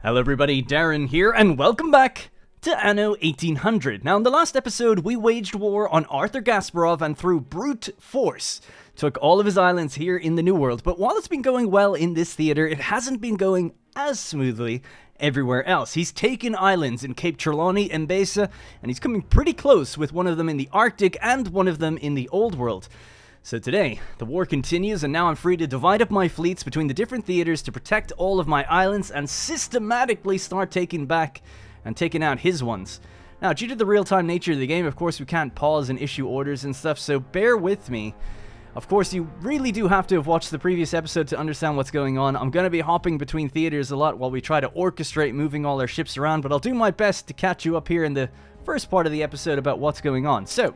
Hello everybody, Darren here, and welcome back to Anno 1800. Now in the last episode, we waged war on Arthur Gasparov and through brute force took all of his islands here in the New World, but while it's been going well in this theater, it hasn't been going as smoothly everywhere else. He's taken islands in Cape Trelawney and Besa, and he's coming pretty close with one of them in the Arctic and one of them in the Old World. So today, the war continues, and now I'm free to divide up my fleets between the different theaters to protect all of my islands and systematically start taking back and taking out his ones. Now, due to the real-time nature of the game, of course, we can't pause and issue orders and stuff, so bear with me. Of course, you really do have to have watched the previous episode to understand what's going on. I'm going to be hopping between theaters a lot while we try to orchestrate moving all our ships around, but I'll do my best to catch you up here in the first part of the episode about what's going on. So,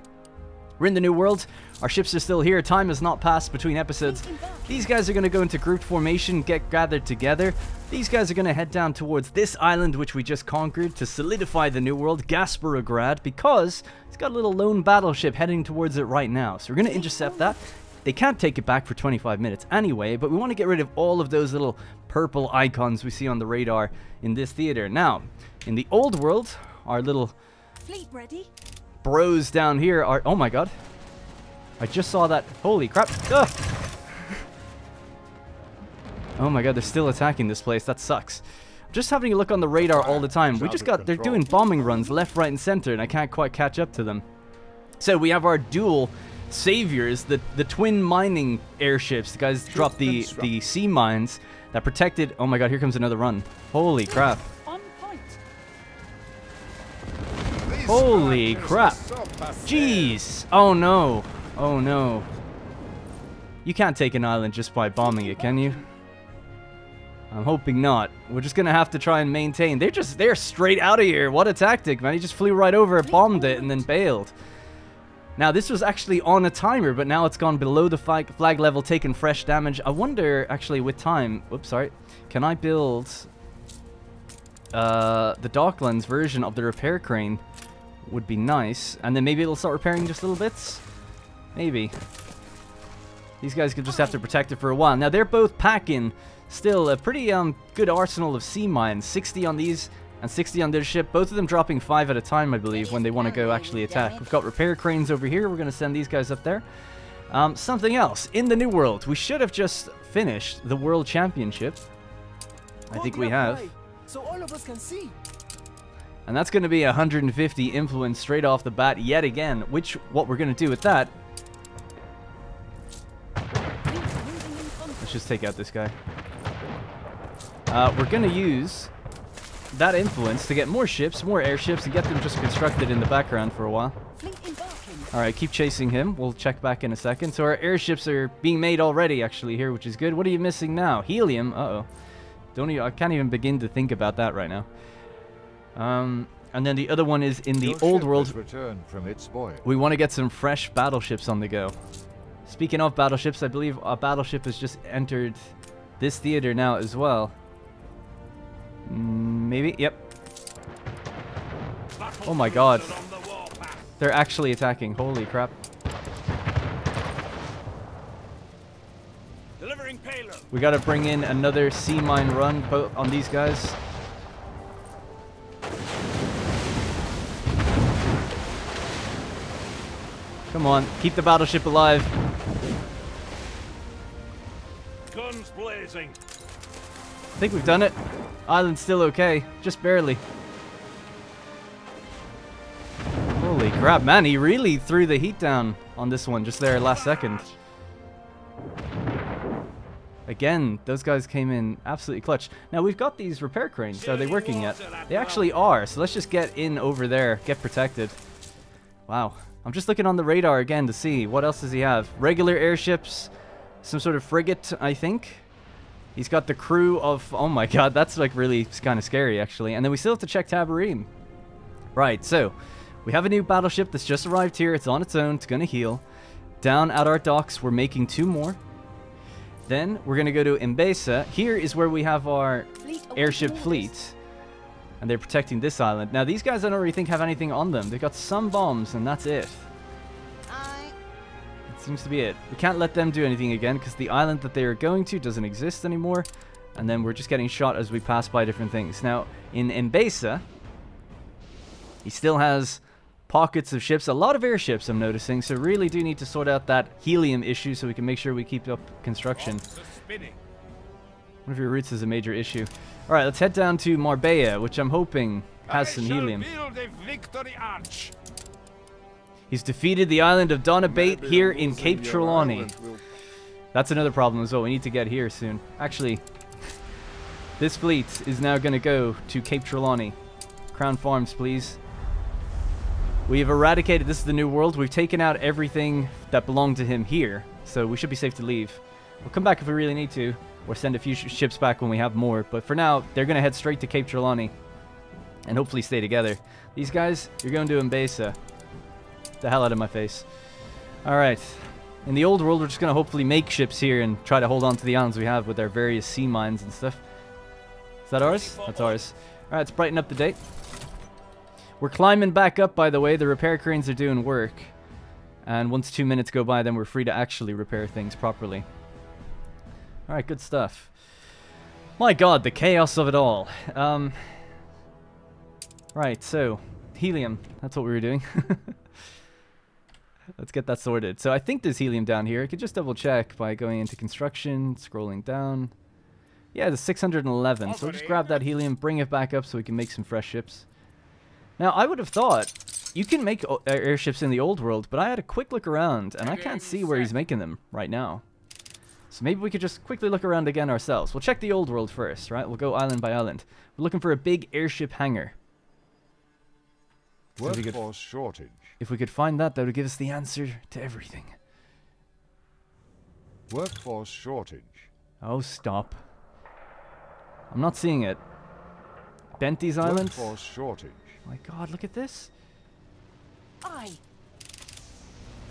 we're in the new world. Our ships are still here. Time has not passed between episodes. These guys are going to go into group formation, get gathered together. These guys are going to head down towards this island which we just conquered to solidify the new world, Gasparograd, because it's got a little lone battleship heading towards it right now. So we're going to intercept that. They can't take it back for 25 minutes anyway, but we want to get rid of all of those little purple icons we see on the radar in this theater. Now, in the old world, our little Fleet ready? Bros down here are... Oh my god. I just saw that. Holy crap. Ugh. Oh my god, they're still attacking this place. That sucks. Just having a look on the radar all the time. We just got... They're doing bombing runs left, right, and center, and I can't quite catch up to them. So we have our dual saviors, the the twin mining airships. The guys dropped the, the sea mines that protected... Oh my god, here comes another run. Holy crap. Holy crap. Jeez. Oh no. Oh no. You can't take an island just by bombing it, can you? I'm hoping not. We're just gonna have to try and maintain. They're just, they're straight out of here. What a tactic, man. He just flew right over, bombed it, and then bailed. Now, this was actually on a timer, but now it's gone below the flag, flag level, taking fresh damage. I wonder, actually, with time... Oops, sorry. Can I build uh, the Docklands version of the repair crane? Would be nice. And then maybe it'll start repairing just little bits? Maybe. These guys could just have to protect it for a while. Now, they're both packing still a pretty um good arsenal of sea mines. 60 on these and 60 on their ship. Both of them dropping 5 at a time, I believe, when they want to go actually attack. We've got repair cranes over here. We're going to send these guys up there. Um, something else. In the New World, we should have just finished the World Championship. I think we have. So all of us can see. And that's going to be 150 influence straight off the bat yet again, which what we're going to do with that, let's just take out this guy. Uh, we're going to use that influence to get more ships, more airships, and get them just constructed in the background for a while. Alright, keep chasing him. We'll check back in a second. So our airships are being made already, actually, here, which is good. What are you missing now? Helium? Uh-oh. Don't even, I can't even begin to think about that right now. Um, and then the other one is in the Your old world. from its. We want to get some fresh battleships on the go. Speaking of battleships, I believe a battleship has just entered this theater now as well. Mm, maybe? Yep. Oh my god. They're actually attacking. Holy crap. Delivering payload. We gotta bring in another sea mine run bo- on these guys. Come on, keep the battleship alive. Guns blazing. I think we've done it. Island's still okay, just barely. Holy crap, man, he really threw the heat down on this one just there last second. Again, those guys came in absolutely clutch. Now, we've got these repair cranes. Are they working yet? They actually are, so let's just get in over there, get protected. Wow. I'm just looking on the radar again to see what else does he have. Regular airships, some sort of frigate, I think. He's got the crew of... Oh my god, that's like really kind of scary, actually. And then we still have to check Tabarim. Right, so... We have a new battleship that's just arrived here. It's on its own. It's going to heal. Down at our docks, we're making two more. Then we're going to go to Enbesa. Here is where we have our airship fleet. And they're protecting this island. Now, these guys I don't really think have anything on them. They've got some bombs, and that's it. I It seems to be it. We can't let them do anything again because the island that they are going to doesn't exist anymore. and then we're just getting shot as we pass by different things. Now, in Enbesa, he still has pockets of ships, a lot of airships I'm noticing, so really do need to sort out that helium issue so we can make sure we keep up construction. Off the spinning. One of your roots is a major issue. Alright, let's head down to Marbella, which I'm hoping has I some shall helium. build a victory arch. He's defeated the island of Donabate Maybe here in Cape your Trelawney. will- That's another problem as well. We need to get here soon. Actually, this fleet is now going to go to Cape Trelawney. Crown Farms, please. We have eradicated. This is the new world. We've taken out everything that belonged to him here, so we should be safe to leave. We'll come back if we really need to, or send a few sh- ships back when we have more. But for now, they're going to head straight to Cape Trelawney and hopefully stay together. These guys, you're going to Enbesa. The hell out of my face. All right. In the old world, we're just going to hopefully make ships here and try to hold on to the islands we have with our various sea mines and stuff. Is that ours? That's ours. All right, let's brighten up the day. We're climbing back up, by the way. The repair cranes are doing work. And once two minutes go by, then we're free to actually repair things properly. All right, good stuff. My god, the chaos of it all. Um, right, so, helium. That's what we were doing. Let's get that sorted. So I think there's helium down here. I could just double check by going into construction, scrolling down. Yeah, there's 611. So we'll just grab that helium, bring it back up so we can make some fresh ships. Now, I would have thought you can make airships in the old world, but I had a quick look around and I can't see where he's making them right now. So maybe we could just quickly look around again ourselves. We'll check the old world first, right? We'll go island by island. We're looking for a big airship hangar. So Workforce shortage. If we could find that, that would give us the answer to everything. Workforce shortage. Oh, stop. I'm not seeing it. Bentley's Island? Workforce shortage. Oh my god, look at this. I.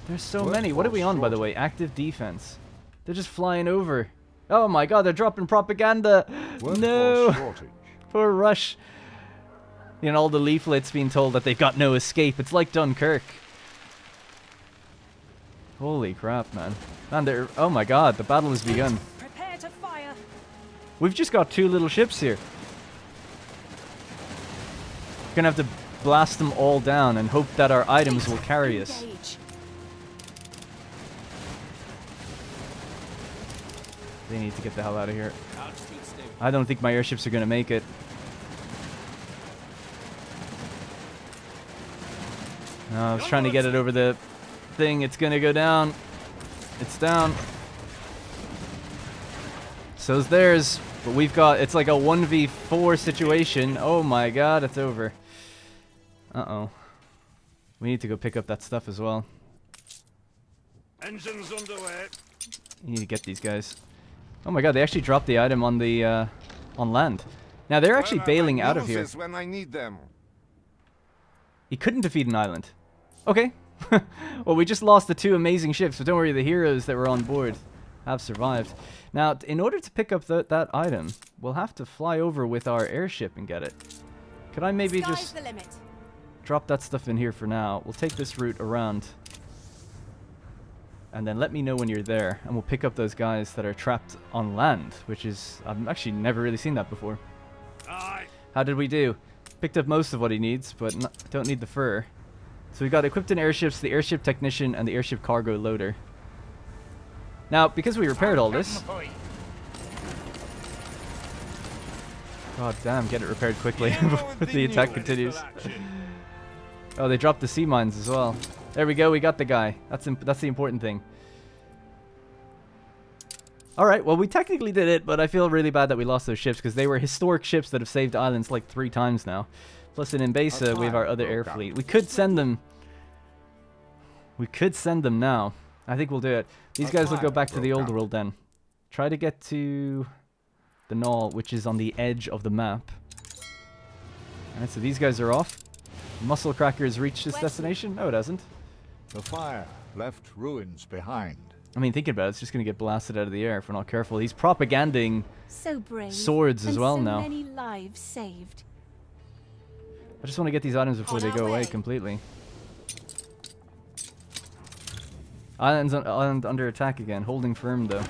There's so many. What are we Workforce on, by the way? Active defense. They're just flying over. Oh my god, they're dropping propaganda. Workforce No. shortage. Poor Rush. You know, all the leaflets being told that they've got no escape. It's like Dunkirk. Holy crap, man. Man, they're... Oh my god, the battle has begun. Prepare to fire. We've just got two little ships here. Gonna have to blast them all down and hope that our items will carry us. Engage. They need to get the hell out of here. I don't think my airships are gonna make it. No, I was trying to get it over the thing. It's gonna go down. It's down. So's theirs. But we've got, it's like a 1v4 situation. Oh my god, it's over. Uh-oh. We need to go pick up that stuff as well. Engines underway. You need to get these guys. Oh my god, they actually dropped the item on the, uh, on land. Now, they're actually Where bailing out of here. when I need them. He couldn't defeat an island. Okay. well, we just lost the two amazing ships, but don't worry, the heroes that were on board have survived. Now, in order to pick up th that item, we'll have to fly over with our airship and get it. Could I maybe Sky's just drop that stuff in here for now? We'll take this route around. And then let me know when you're there, and we'll pick up those guys that are trapped on land, which is... I've actually never really seen that before. Aye. How did we do? Picked up most of what he needs, but n don't need the fur. So we got equipped in airships, the airship technician, and the airship cargo loader. Now, because we repaired all this... God damn, get it repaired quickly before the attack continues. Oh, they dropped the sea mines as well. There we go, we got the guy. That's imp that's the important thing. Alright, well we technically did it, but I feel really bad that we lost those ships because they were historic ships that have saved islands like three times now. Plus in Enbesa, we have our other air fleet. We could send them... We could send them now. I think we'll do it. These guys will go back to the old world then. Try to get to the Knoll, which is on the edge of the map. Alright, so these guys are off. Muscle Crackers reached this West- destination? No, it hasn't. The fire left ruins behind. I mean, think about it. It's just going to get blasted out of the air if we're not careful. He's propaganding So brave. swords as and well so now. many lives saved. I just want to get these items before On they our go away completely. Island's un island under attack again, holding firm though.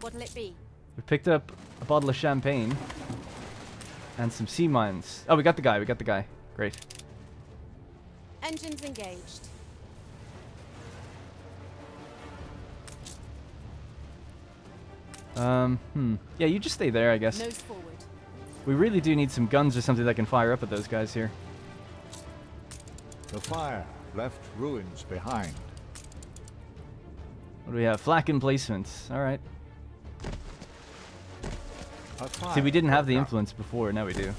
What'll it be? We picked up a bottle of champagne, and some sea mines. Oh, we got the guy. We got the guy. Great. Engines engaged. Um, hmm. Yeah, you just stay there, I guess. Nose forward. We really do need some guns or something that can fire up at those guys here. The fire left ruins behind. What do we have? Flak emplacements. All right. See, we didn't have the influence before. Now we do.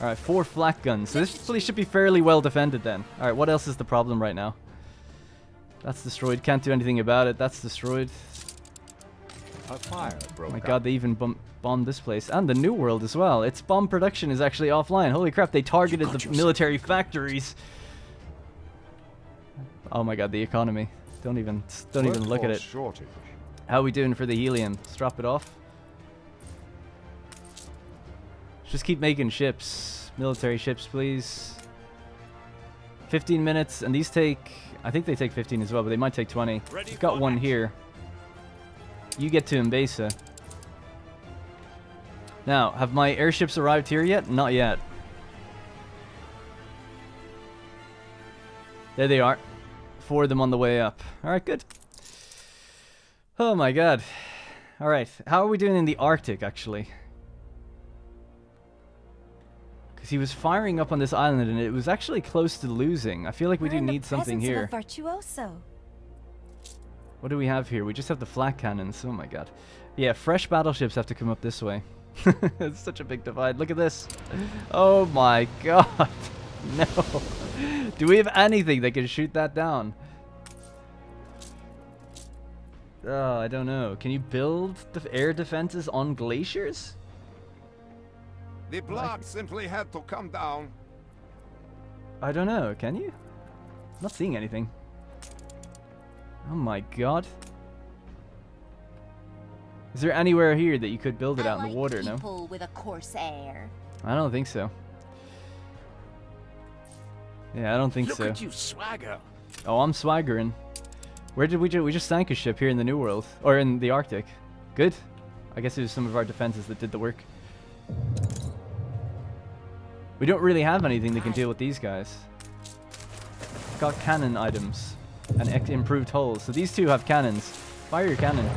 All right, four flak guns. So this place should be fairly well defended then. All right, what else is the problem right now? That's destroyed. Can't do anything about it. That's destroyed. A fire broke Oh my out. god, they even bom bombed this place. And the New World as well. Its bomb production is actually offline. Holy crap, they targeted the military factories. Oh my god, the economy. Don't even don't even look at it. Shortage. How we doing for the helium? Let's drop it off. Just keep making ships. Military ships, please. 15 minutes, and these take... I think they take 15 as well, but they might take 20. Ready We've got one action. here. You get to Enbesa. Now, have my airships arrived here yet? Not yet. There they are. Four of them on the way up. Alright, good. Oh my god. Alright, how are we doing in the Arctic, actually? Because he was firing up on this island and it was actually close to losing. I feel like we We're do need something here. Virtuoso. What do we have here? We just have the flak cannons. Oh my god. Yeah, fresh battleships have to come up this way. it's such a big divide. Look at this. Oh my god. No. Do we have anything that can shoot that down? Oh, I don't know. Can you build the air defenses on glaciers? The block simply had to come down. I don't know. Can you? I'm Not seeing anything. Oh my god. Is there anywhere here that you could build it out in the water? No. with a coarse. I don't think so. Yeah, I don't think Look so. at you swagger. Oh, I'm swaggering. Where did we ju- we just sank a ship here in the New World or in the Arctic? Good. I guess it was some of our defenses that did the work. We don't really have anything that can deal with these guys. Got cannon items and improved hulls. So these two have cannons. Fire your cannon.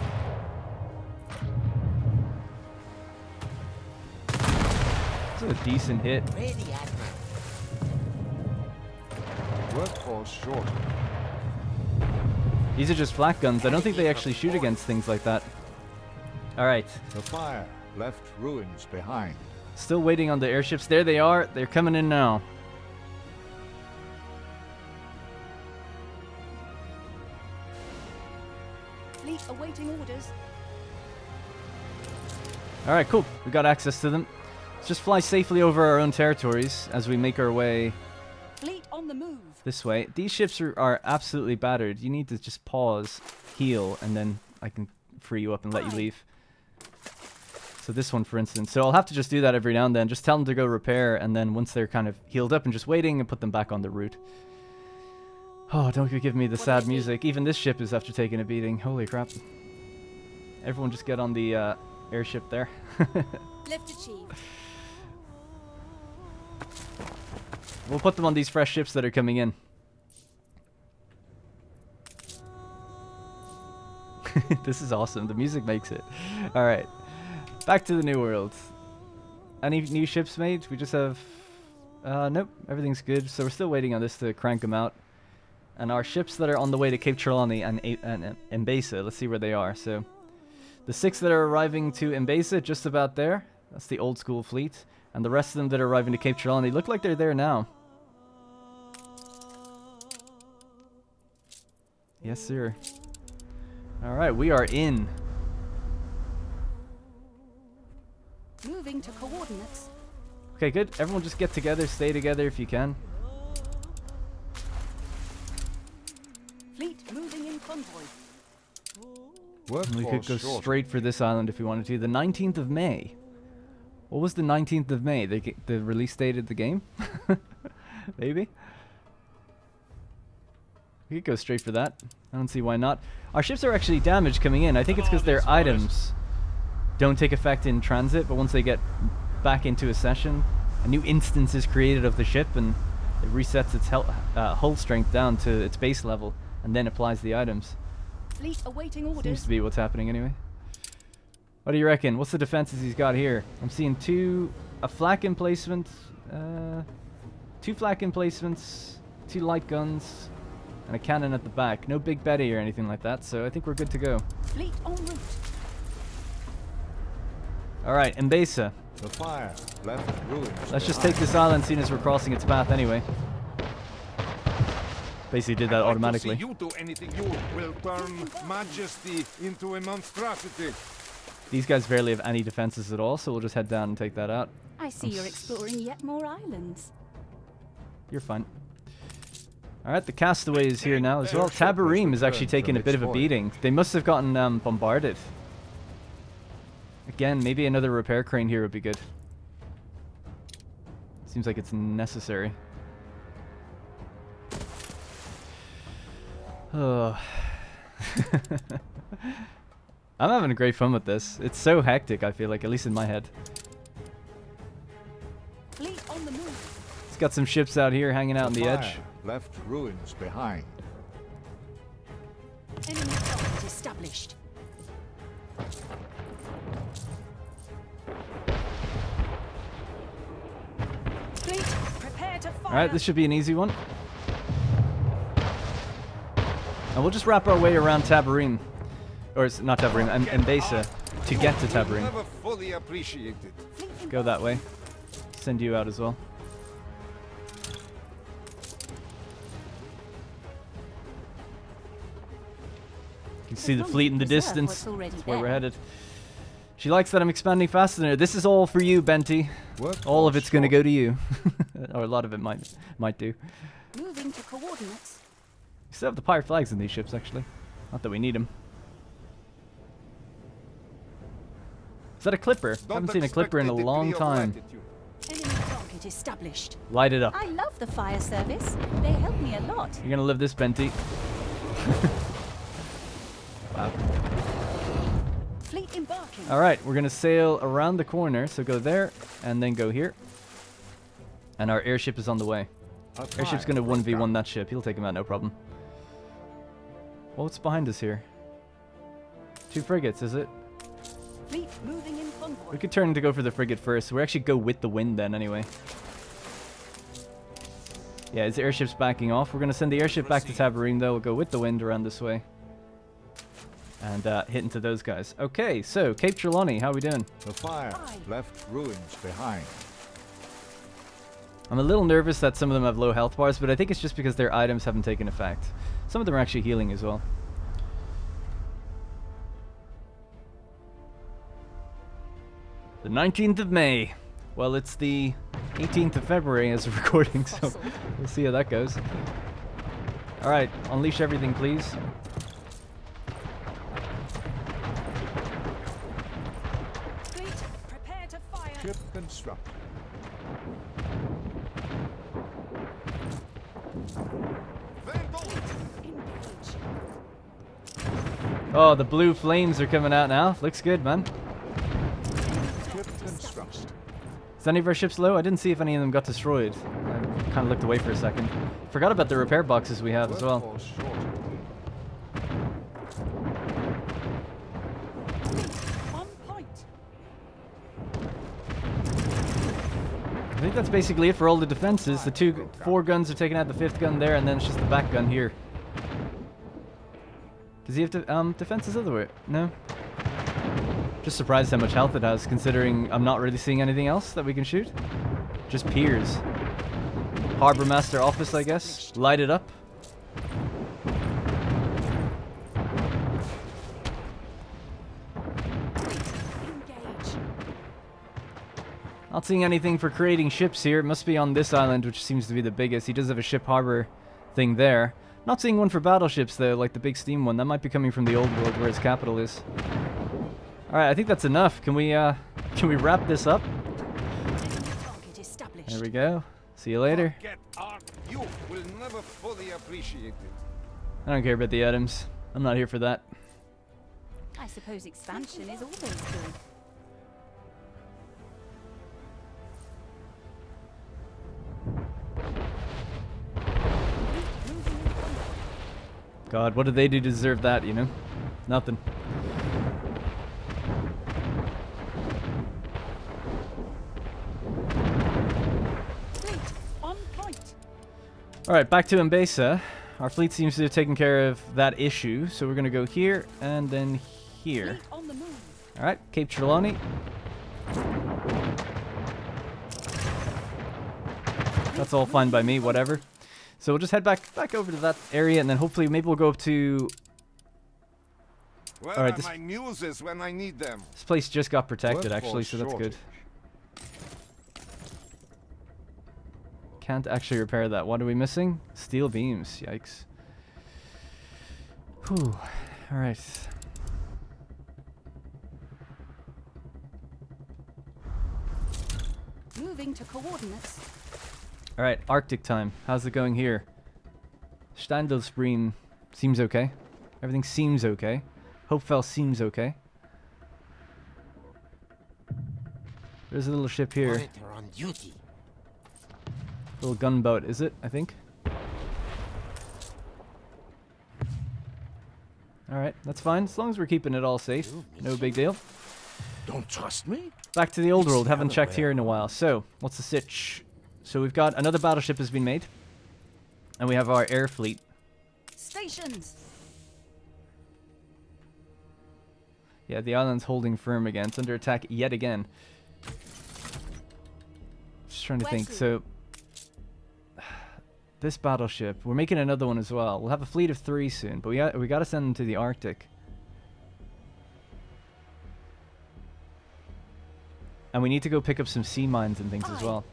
This is a decent hit. Workforce shortage. These are just flak guns. I don't think they actually shoot against things like that. Alright. The fire left ruins behind. Still waiting on the airships. There they are. They're coming in now. Awaiting orders. Alright, cool. We got access to them. Let's just fly safely over our own territories as we make our way Fleet on the move. this way. These ships are, are absolutely battered. You need to just pause, heal, and then I can free you up and let you leave. So this one, for instance. So I'll have to just do that every now and then. Just tell them to go repair, and then once they're kind of healed up and just waiting, and put them back on the route. Oh, don't give me the sad music. Even this ship is after taking a beating. Holy crap. Everyone just get on the uh, airship there. Lift achieved. We'll put them on these fresh ships that are coming in. this is awesome. The music makes it. All right. Back to the new world. Any new ships made? We just have... Uh, nope. Everything's good. So we're still waiting on this to crank them out. And our ships that are on the way to Cape Trelawney and, and, and Enbesa, let's see where they are. So the six that are arriving to Enbesa, just about there. That's the old school fleet. And the rest of them that are arriving to Cape Trelawney look like they're there now. Yes, sir. All right, we are in. Moving to coordinates. Okay, good. Everyone just get together, stay together if you can. Fleet moving in convoy. Workforce We could go shortage. straight for this island if we wanted to. The 19th of May. What was the 19th of May? The, the release date of the game? Maybe? We could go straight for that. I don't see why not. Our ships are actually damaged coming in. I think it's because their items don't take effect in transit, but once they get back into a session, a new instance is created of the ship and it resets its uh, hull strength down to its base level and then applies the items. Fleet awaiting Seems orders. to be what's happening anyway. What do you reckon? What's the defenses he's got here? I'm seeing two, a flak emplacement, uh, two flak emplacements, two light guns, and a cannon at the back. No big Betty or anything like that, so I think we're good to go. Fleet en route. Alright, Enbesa. The fire left ruins Let's just take this island seeing as we're crossing its path anyway. Basically did that I'd like automatically. You do anything you will turn majesty into a monstrosity. These guys barely have any defenses at all, so we'll just head down and take that out. I see you're exploring yet more islands. You're fine. Alright, the castaway is here now as well. Airship has Tabarim is actually returned taking a bit of a beating. They must have gotten um, bombarded. Again, maybe another repair crane here would be good. Seems like it's necessary. Oh. I'm having a great fun with this. It's so hectic, I feel like, at least in my head. Fleet on the move. It's got some ships out here hanging out on the edge. left ruins behind. Enemy target established. Fleet, prepare to fire. Alright, this should be an easy one. And we'll just wrap our way around Tabarim. Or it's not Tabarim, and Enbesa to get to You Tabarim. never fully appreciate it. Fleet Go that way. Send you out as well. You can see the fleet in the distance. That's where we're headed. She likes that I'm expanding faster than her. This is all for you, Benty. All of it's going to go to you. or a lot of it might might do. Moving to coordinates. We still have the pirate flags in these ships, actually. Not that we need them. Is that a clipper? I Don't haven't seen a clipper in a long time. Enemy established. Light it up. I love the fire service. They help me a lot. You're gonna live this, Benty. wow. Fleet embarking. All right, we're gonna sail around the corner. So go there, and then go here. And our airship is on the way. Airship's gonna 1v1 that ship. He'll take him out, no problem. Well, what's behind us here? Two frigates, is it? Fleet moving in convoy. We could turn to go for the frigate first. We actually go with the wind then, anyway. Yeah, his airship's backing off. We're going to send the airship back to Tabarim, though. We'll go with the wind around this way. And uh, hit into those guys. Okay, so, Cape Trelawney, how are we doing? The fire left ruins behind. I'm a little nervous that some of them have low health bars, but I think it's just because their items haven't taken effect. Some of them are actually healing as well. The 19th of May. Well, it's the 18th of February as of recording, so we'll see how that goes. Alright, unleash everything, please. Fleet, prepare to fire. Ship constructed. Vandal! Engage. Oh, the blue flames are coming out now. Looks good, man. Is any of our ships low? I didn't see if any of them got destroyed. I kind of looked away for a second. Forgot about the repair boxes we have as well. Workforce shortened. On point. I think that's basically it for all the defenses. The two, four guns are taking out the fifth gun there, and then it's just the back gun here. Does he have um, defenses otherwise? No? Just surprised how much health it has, considering I'm not really seeing anything else that we can shoot. Just piers. Harbor Master Office, I guess. Light it up. Not seeing anything for creating ships here. It must be on this island, which seems to be the biggest. He does have a ship harbor thing there. Not seeing one for battleships, though, like the big steam one. That might be coming from the old world where his capital is. Alright, I think that's enough. Can we, uh, can we wrap this up? Enemy target established. There we go. See you later. Get art. You will never fully appreciate it. I don't care about the items. I'm not here for that. I suppose expansion is always good. God, what did they do to deserve that, you know? Nothing. Alright, back to Enbesa. Our fleet seems to have taken care of that issue, so we're going to go here and then here. Alright, Cape Trelawney. That's all fine by me, whatever. So we'll just head back back over to that area, and then hopefully maybe we'll go up to... Where Alright, are this- my muses when I need them? This place just got protected, actually, so that's good. Can't actually repair that. What are we missing? Steel beams. Yikes. Whew. Alright. Moving to coordinates. Alright, Arctic time. How's it going here? Standelsbreen seems okay. Everything seems okay. Hopefell seems okay. There's a little ship here. On duty. Little gunboat, is it? I think. Alright, that's fine. As long as we're keeping it all safe. No big deal. Don't trust me? Back to the old world. Haven't checked here in a while. So, what's the sitch? So we've got another battleship has been made. And we have our air fleet. Stations. Yeah, the island's holding firm again. It's under attack yet again. Just trying to think. So, this battleship, we're making another one as well. We'll have a fleet of three soon, but we got, we got to send them to the Arctic. And we need to go pick up some sea mines and things as well.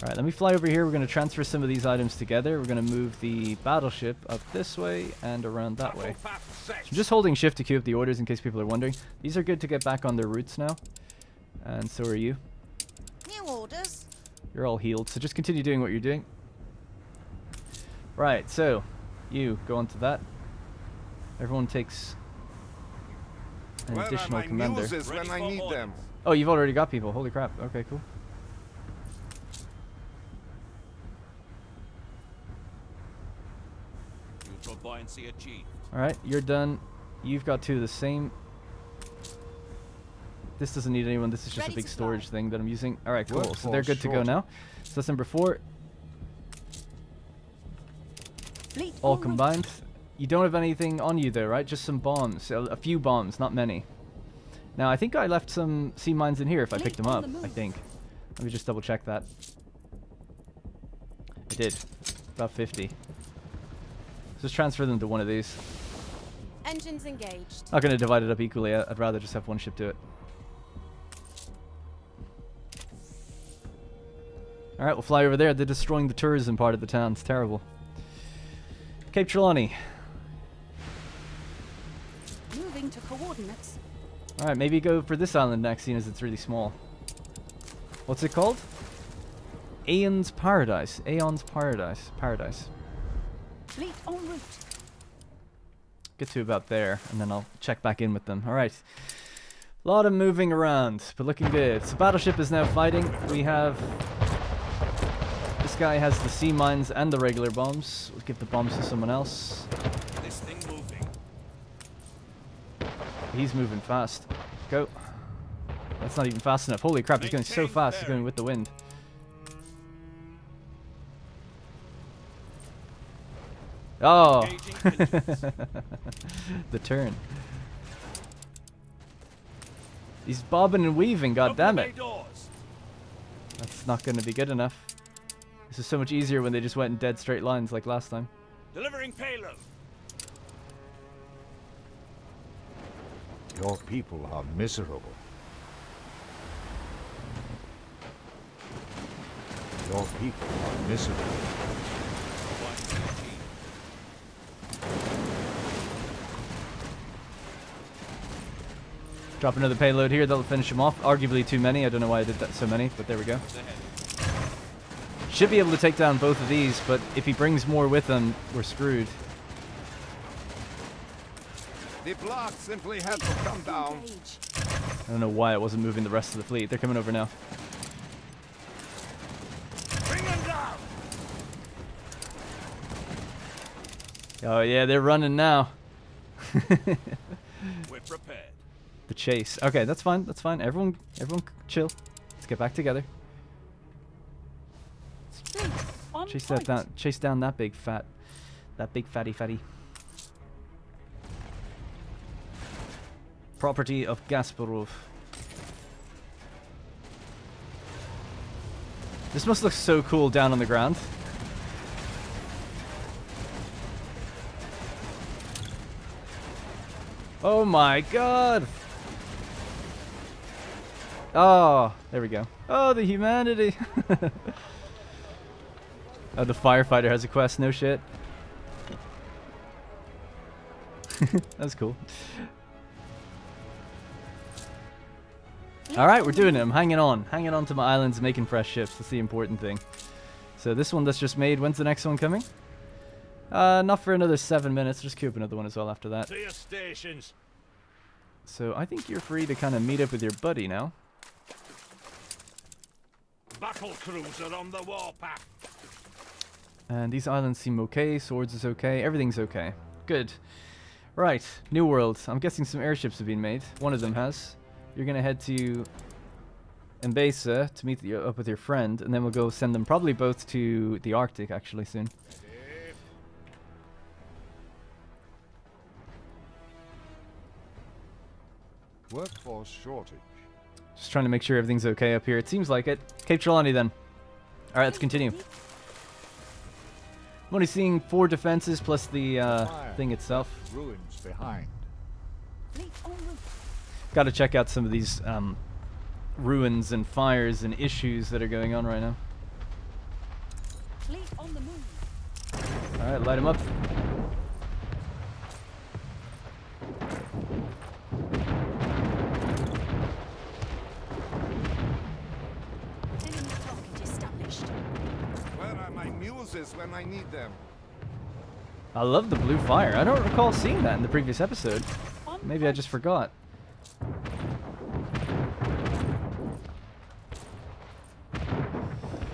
Alright, let me fly over here. We're going to transfer some of these items together. We're going to move the battleship up this way and around that way. Battle path set. I'm just holding shift to queue up the orders in case people are wondering. These are good to get back on their routes now. And so are you. New orders. You're all healed, so just continue doing what you're doing. Right, so you go on to that. Everyone takes an Where additional my commander. when I need them? Oh, you've already got people. Holy crap. Okay, cool. Neutral buoyancy achieved. Alright, you're done. You've got two of the same. This doesn't need anyone. This is just Ready a big storage fly. thing that I'm using. Alright, cool. So they're Workforce good to go now. So that's number four. Fleet all en route. combined. You don't have anything on you there, right? Just some bombs. A, a few bombs, not many. Now, I think I left some sea mines in here if I picked them up. the I think. Let me just double check that. I did. About 50. Just transfer them to one of these. Engines engaged. Not going to divide it up equally. I'd rather just have one ship do it. Alright, we'll fly over there. They're destroying the tourism part of the town. It's terrible. Cape Trelawney. Moving to coordinates. Alright, maybe go for this island next, seeing as it's really small. What's it called? Aeon's Paradise. Aeon's Paradise. Paradise. Fleet en route. Get to about there, and then I'll check back in with them. Alright. A lot of moving around, but looking good. So Battleship is now fighting. We have... This guy has the sea mines and the regular bombs. We'll give the bombs to someone else. This thing moving. He's moving fast. Go. That's not even fast enough. Holy crap, he's going so fast. He's going with the wind. Oh! The turn. He's bobbing and weaving, god damn it. That's not going to be good enough. This is so much easier when they just went in dead straight lines like last time. Delivering payload. Your people are miserable. Your people are miserable. Buoyancy achieved. Drop another payload here, that'll finish him off. Arguably too many, I don't know why I did that so many, but there we go. Should be able to take down both of these, but if he brings more with him, we're screwed. The block simply had to come down. I don't know why it wasn't moving the rest of the fleet. They're coming over now. Bring them down. Oh yeah, they're running now. The chase. Okay, that's fine. That's fine. Everyone, everyone, chill. Let's get back together. Chase that down. Chase down that big fat, that big fatty fatty. Property of Gasparov. This must look so cool down on the ground. Oh my god! Oh, there we go. Oh, the humanity! oh, the firefighter has a quest, no shit. That's cool. Alright, we're doing it. I'm hanging on. Hanging on to my islands, making fresh ships. That's the important thing. So this one that's just made, when's the next one coming? Uh, not for another seven minutes. Just queue up another one as well after that. To your stations. So I think you're free to kind of meet up with your buddy now. Battle cruiser on the warpath. And these islands seem okay. Swords is okay. Everything's okay. Good. Right. New World. I'm guessing some airships have been made. One of them has. You're going to head to Enbesa to meet the, up with your friend. And then we'll go send them probably both to the Arctic actually soon. Workforce shortage. Just trying to make sure everything's okay up here. It seems like it. Cape Trelawney then. Alright, let's continue. I'm only seeing four defenses plus the uh, thing itself. Ruins behind. Fleet en route. Got to check out some of these um, ruins and fires and issues that are going on right now. Fleet on the move. All right, light them up. Enemy rocket established. Where are my muses when I need them? I love the blue fire. I don't recall seeing that in the previous episode. Maybe I just forgot.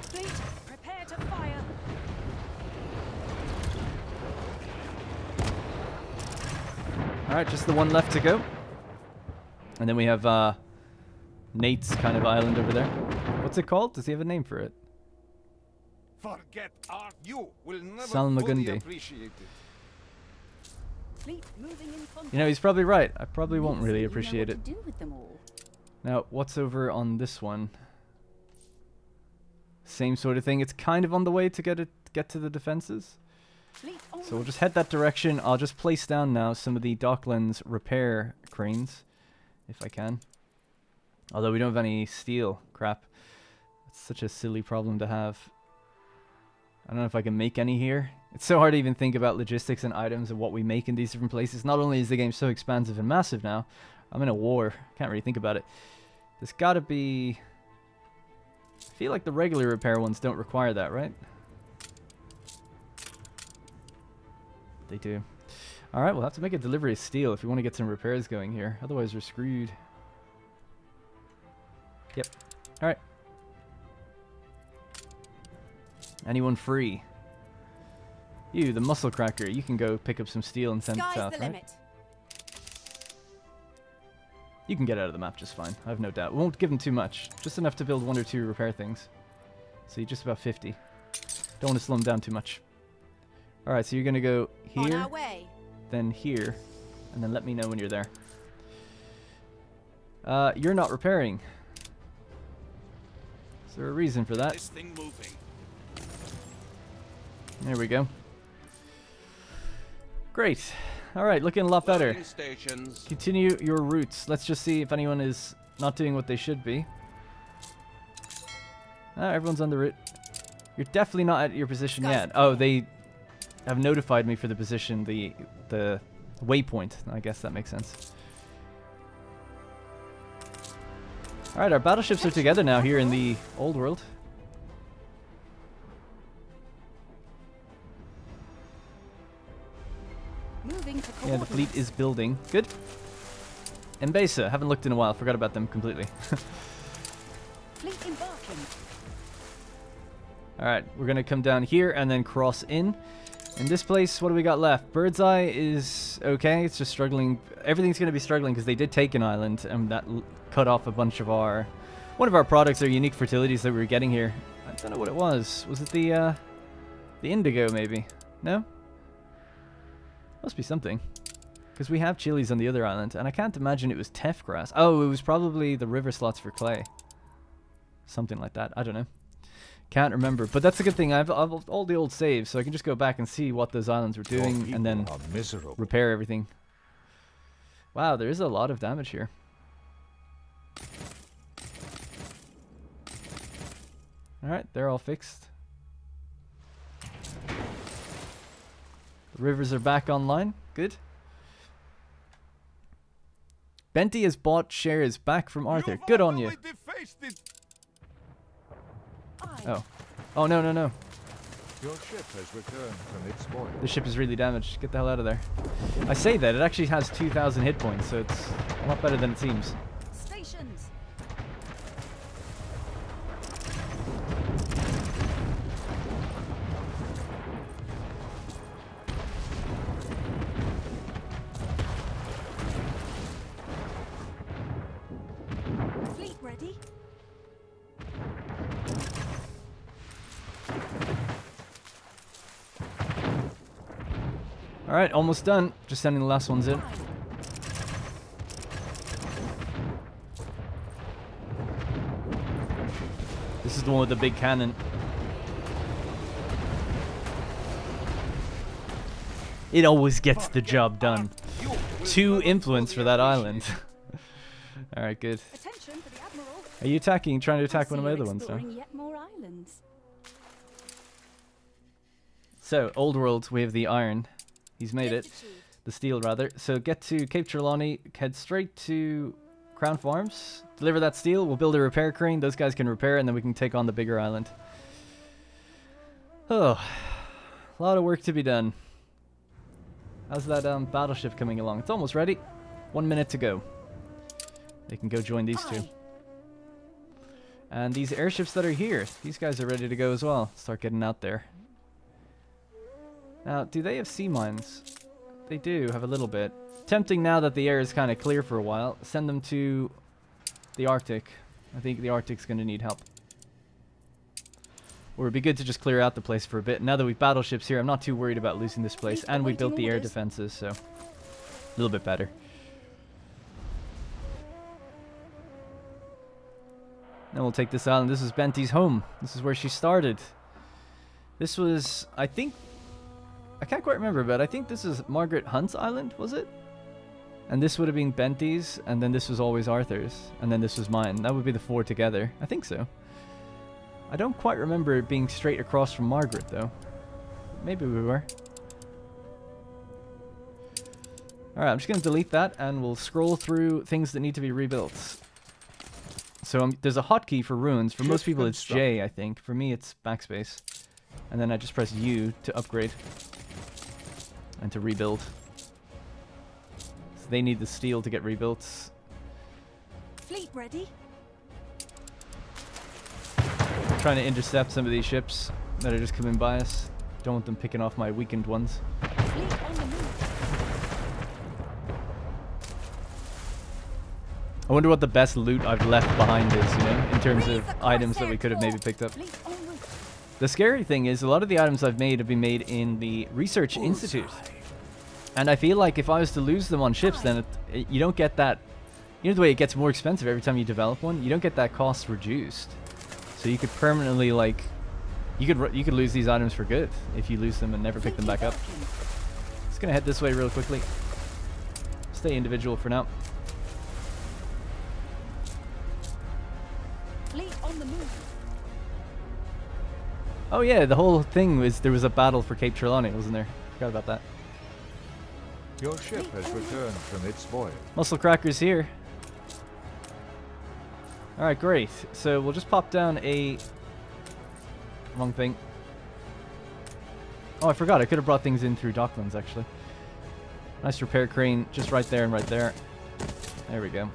Fleet, prepare to fire. All right, just the one left to go. And then we have uh, Nate's kind of island over there. What's it called? Does he have a name for it? Forget art. You will never Salmagundi. fully appreciate it. Fleet moving in. You know, he's probably right. I probably won't really that you know appreciate what it. Do with them all. Now, what's over on this one? Same sort of thing. It's kind of on the way to get it get to the defenses. So we'll just head that direction. I'll just place down now some of the Docklands repair cranes, if I can. Although we don't have any steel. Crap. It's such a silly problem to have. I don't know if I can make any here. It's so hard to even think about logistics and items and what we make in these different places. Not only is the game so expansive and massive now, I'm in a war. Can't really think about it. There's gotta be... I feel like the regular repair ones don't require that, right? They do. Alright, we'll have to make a delivery of steel if we want to get some repairs going here. Otherwise, we're screwed. Yep. Alright. Anyone free? You, the muscle cracker, you can go pick up some steel and send it south, right? limit. You can get out of the map just fine. I have no doubt. We won't give them too much. Just enough to build one or two repair things. So you're just about 50. Don't want to slow them down too much. Alright, so you're going to go On here, our way. then here, and then let me know when you're there. Uh, you're not repairing. Is there a reason for that? This thing moving. There we go. Great. Alright, looking a lot better. Continue your routes. Let's just see if anyone is not doing what they should be. Ah, everyone's on the route. You're definitely not at your position Guys, yet. Oh, they have notified me for the position, the the waypoint. I guess that makes sense. All right, our battleships are together now here in the old world. Yeah, the fleet is building. Good. Enbesa, haven't looked in a while. Forgot about them completely. Fleet embarking. All right, we're gonna come down here and then cross in. In this place, what do we got left? Birdseye is okay. It's just struggling. Everything's going to be struggling because they did take an island and that cut off a bunch of our... One of our products or unique fertilities that we were getting here. I don't know what it was. Was it the, uh... The indigo, maybe? No? Must be something. Because we have chilies on the other island, and I can't imagine it was teff grass. Oh, it was probably the river slots for clay. Something like that. I don't know. Can't remember. But that's a good thing. I've, I've all the old saves, so I can just go back and see what those islands were doing, and then people are miserable. repair everything. Wow, there is a lot of damage here. Alright, they're all fixed. The rivers are back online. Good. Bente has bought shares back from Arthur. Good on you. Defaced it. I. Oh. Oh, no, no, no. Your ship has returned from its voyage. The ship is really damaged. Get the hell out of there. I say that, it actually has 2,000 hit points, so it's a lot better than it seems. Almost done. Just sending the last ones in. This is the one with the big cannon. It always gets the job done. Two influence for that island. Alright, good. Attention for the admiral. Are you attacking? Trying to attack one of my other ones now? exploring Yet more islands. So, Old World, we have the iron. He's made it. The steel, rather. So, get to Cape Trelawney, head straight to Crown Farms, deliver that steel, we'll build a repair crane, those guys can repair, and then we can take on the bigger island. Oh, a lot of work to be done. How's that um, battleship coming along? It's almost ready. One minute to go. They can go join these two. And these airships that are here, these guys are ready to go as well. Start getting out there. Now, do they have sea mines? They do have a little bit. Tempting now that the air is kind of clear for a while. Send them to the Arctic. I think the Arctic's going to need help. Or it'd be good to just clear out the place for a bit. Now that we've battleships here, I'm not too worried about losing this place. And we built the air defenses, so a little bit better. Then we'll take this island. This is Bente's home. This is where she started. This was, I think, I can't quite remember, but I think this is Margaret Hunt's island, was it? And this would have been Bente's, and then this was always Arthur's, and then this was mine. That would be the four together. I think so. I don't quite remember it being straight across from Margaret, though. Maybe we were. Alright, I'm just going to delete that, and we'll scroll through things that need to be rebuilt. So um, there's a hotkey for runes. For most people, it's. J, I think. For me, it's backspace. And then I just press U to upgrade. And to rebuild. So they need the steel to get rebuilt. Fleet ready. trying to intercept some of these ships that are just coming by us. Don't want them picking off my weakened ones. Fleet on the move. I wonder what the best loot I've left behind is, you know, in terms of items that we could have maybe picked up. Fleet en route. The scary thing is a lot of the items I've made have been made in the Research Institute. And I feel like if I was to lose them on ships, then it, it, you don't get that... You know the way it gets more expensive every time you develop one? You don't get that cost reduced. So you could permanently, like... You could you could lose these items for good if you lose them and never pick them back up. Just gonna head this way real quickly. Stay individual for now. Fleet on the move. Oh yeah, the whole thing was there was a battle for Cape Trelawney, wasn't there? Forgot about that. Your ship has returned from its voyage. Muscle Cracker's here. Alright, great. So we'll just pop down a... Wrong thing. Oh, I forgot. I could have brought things in through Docklands, actually. Nice repair crane just right there and right there. There we go.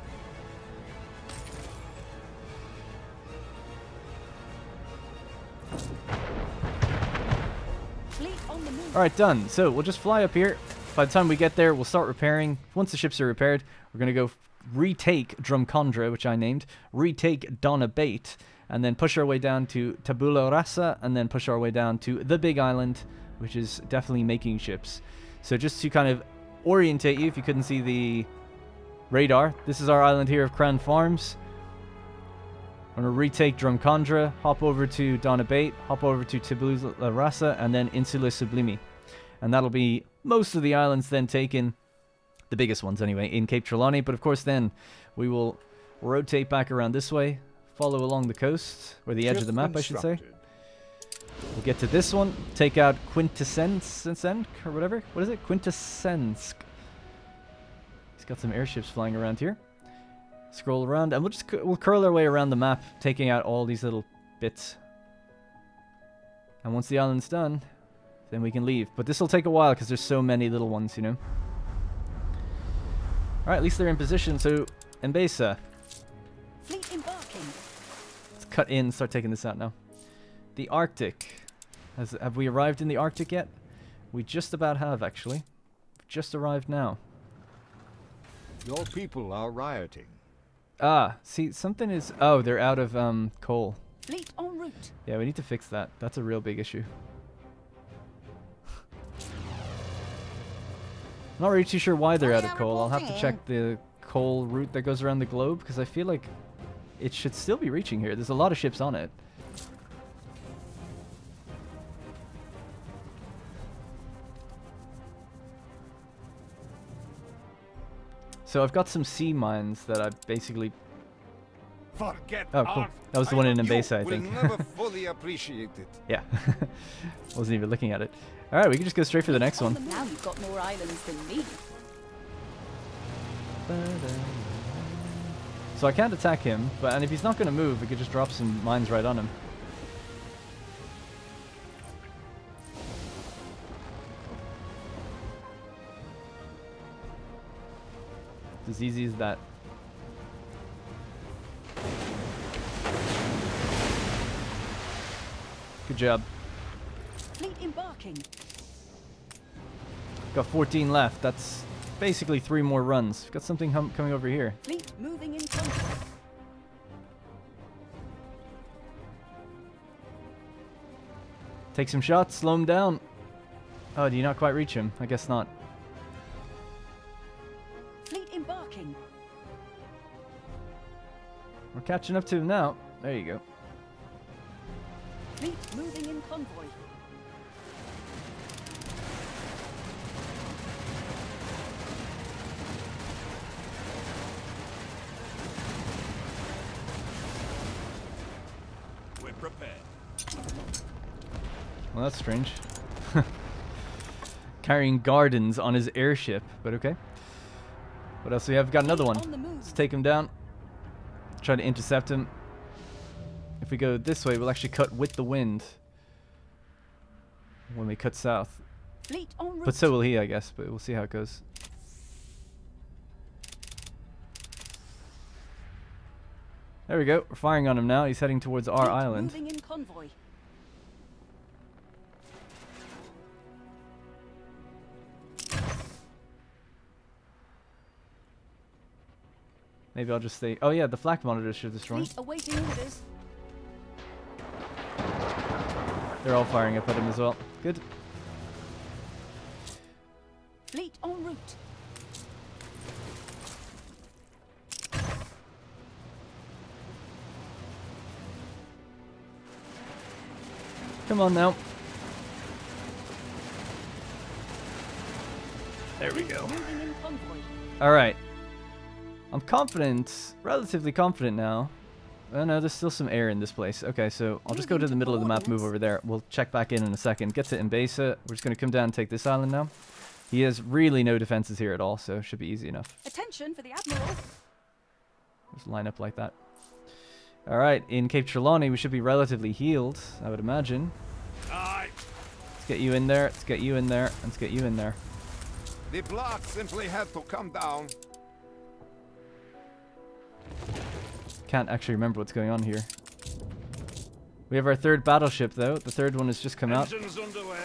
Fleet on the move. Alright, done. So we'll just fly up here. By the time we get there, we'll start repairing. Once the ships are repaired, we're going to go retake Drumcondra, which I named, retake Donna Bait, and then push our way down to Tabula Rasa, and then push our way down to the Big Island, which is definitely making ships. So just to kind of orientate you, if you couldn't see the radar, this is our island here of Crown Farms. I'm going to retake Drumcondra, hop over to Donna Bait, hop over to Tabula Rasa, and then Insula Sublimi. And that'll be most of the islands then taken, the biggest ones anyway, in Cape Trelawney. But of course, then we will rotate back around this way, follow along the coast, or the edge of the map, I should say. We'll get to this one, take out Quintessensk, or whatever. What is it? Quintessensk. He's got some airships flying around here. Scroll around, and we'll just we'll curl our way around the map, taking out all these little bits. And once the island's done, then we can leave. But this will take a while because there's so many little ones, you know. All right, at least they're in position. So, Enbesa, Fleet embarking. let's cut in, start taking this out now. The Arctic. Has, have we arrived in the Arctic yet? We just about have, actually. Just arrived now. Your people are rioting. Ah, see, something is... Oh, they're out of um coal. Fleet en route. Yeah, we need to fix that. That's a real big issue. Not really too sure why they're out of coal. I'll have to check the coal route that goes around the globe because I feel like it should still be reaching here. There's a lot of ships on it. So I've got some sea mines that I basically Forget Oh, cool. That was the one in You Enbesa, I think. never fully appreciate it. Yeah. Wasn't even looking at it. Alright, we can just go straight for the next one. Now you've got more islands than me. So I can't attack him, but and if he's not going to move, we could just drop some mines right on him. It's as easy as that. Good job. Fleet embarking. Got 14 left. That's basically three more runs. Got something hum- coming over here. Fleet moving in. Take some shots, slow him down. Oh, do you not quite reach him? I guess not. Fleet embarking. We're catching up to him now. There you go. Fleet moving in convoy. We're prepared. Well, that's strange. Carrying gardens on his airship, but okay. What else do we have? Got another one. On the move. Let's take him down. Try to intercept him. If we go this way, we'll actually cut with the wind. When we cut south. Fleet en route. But so will he, I guess, but we'll see how it goes. There we go. We're firing on him now. He's heading towards our Fleet island. In convoy. Maybe I'll just stay. Oh yeah, the flak monitors should destroy. Fleet awaiting orders. They're all firing up at him as well. Good. Fleet en route. Come on now. There we go. Moving in convoy. All right. I'm confident, relatively confident now. Oh no, there's still some air in this place. Okay, so I'll just go to the middle of the map, move over there. We'll check back in in a second. Get to Enbesa. We're just going to come down and take this island now. He has really no defenses here at all, so it should be easy enough. Attention for the admiral. Just line up like that. All right, in Cape Trelawney, we should be relatively healed, I would imagine. Aye. Let's get you in there. Let's get you in there. Let's get you in there. The block simply had to come down. Can't actually remember what's going on here. We have our third battleship, though. The third one has just come out. Underway.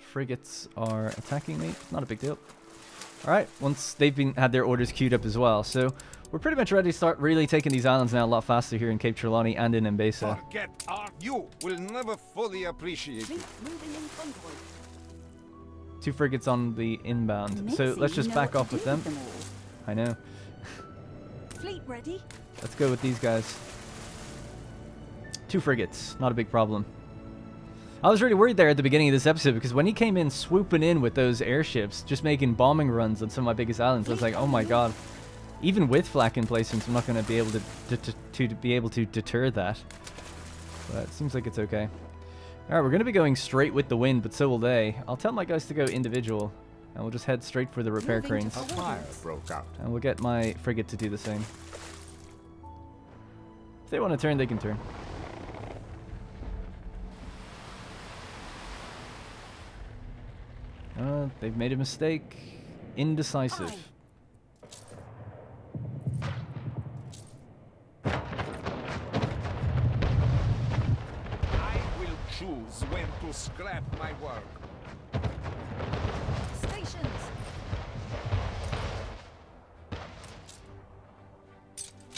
frigates are attacking me. Not a big deal. All right, once they've been had their orders queued up as well, so we're pretty much ready to start really taking these islands now a lot faster here in Cape Trelawney and in Enbesa. Forget art. You will never fully appreciate it. moving in convoy. Two frigates on the inbound, so let's just back off with them. I know. Fleet ready. Let's go with these guys. Two frigates, not a big problem. I was really worried there at the beginning of this episode because when he came in swooping in with those airships, just making bombing runs on some of my biggest islands, I was like, oh my god. Even with flak emplacements, I'm not going to be able to, to, to, to be able to deter that. But it seems like it's okay. Alright, we're going to be going straight with the wind, but so will they. I'll tell my guys to go individual, and we'll just head straight for the repair Moving cranes. A fire broke out. And we'll get my frigate to do the same. If they want to turn, they can turn. Uh, they've made a mistake. Indecisive. I will choose when to scrap my work.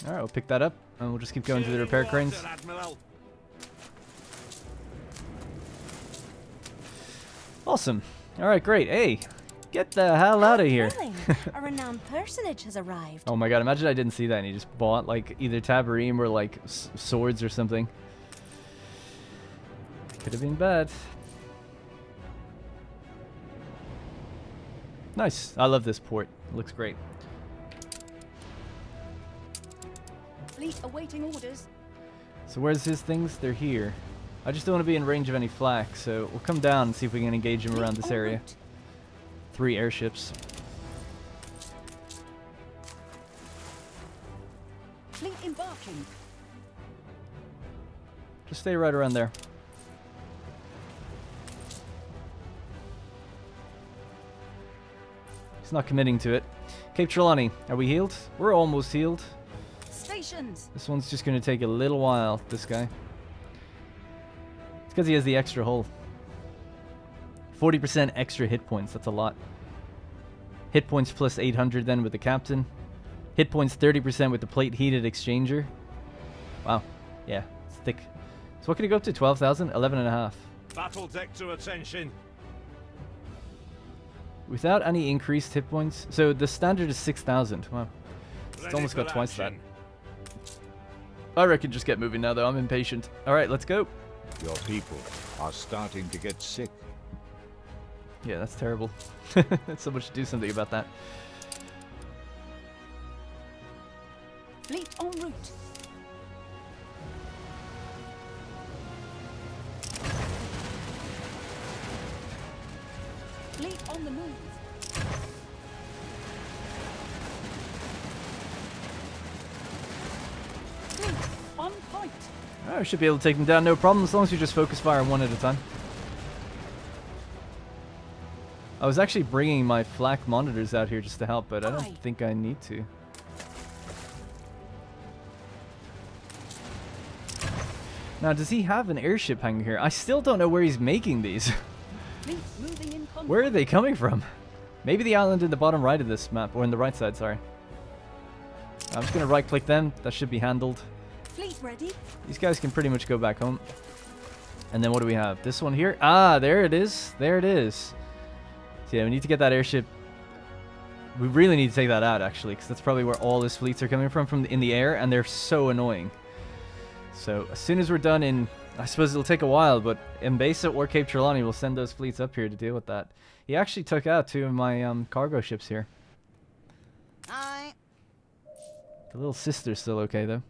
Alright, we'll pick that up, and we'll just keep going through the repair cranes. Awesome. Alright, great. Hey, get the hell out of here. A renowned personage has arrived. Oh my god, imagine I didn't see that and he just bought like either tabarim or like s swords or something. Could have been bad. Nice. I love this port. It looks great. Fleet awaiting orders. So where's his things? They're here. I just don't want to be in range of any flak, so we'll come down and see if we can engage him around this area. Three airships. Fleet embarking. Just stay right around there. He's not committing to it. Cape Trelawney, are we healed? We're almost healed. Stations. This one's just going to take a little while, this guy. It's because he has the extra hull. 40% extra hit points, that's a lot. Hit points plus 800 then with the captain. Hit points 30% with the plate heated exchanger. Wow. Yeah, it's thick. So what can it go up to? 12,000? 11 and a half. Battle deck to attention. Without any increased hit points. So the standard is 6,000. Wow. It's Ready almost got twice that. Action. I reckon just get moving now though. I'm impatient. Alright, let's go. Your people are starting to get sick. Yeah, that's terrible. Someone should do something about that. Fleet en route. We should be able to take them down no problem as long as you just focus fire one at a time. I was actually bringing my flak monitors out here just to help, but I don't think I need to. Now, does he have an airship hanging here? I still don't know where he's making these. Fleet moving in convoy. where are they coming from? Maybe the island in the bottom right of this map, or in the right side, sorry. I'm just going to right click them. That should be handled. Fleet ready. These guys can pretty much go back home. And then what do we have? This one here? Ah, there it is. There it is. So yeah, we need to get that airship. We really need to take that out, actually, because that's probably where all his fleets are coming from, from in the air, and they're so annoying. So as soon as we're done in, I suppose it'll take a while, but Enbesa or Cape Trelawney will send those fleets up here to deal with that. He actually took out two of my um, cargo ships here. The little sister's still okay, though.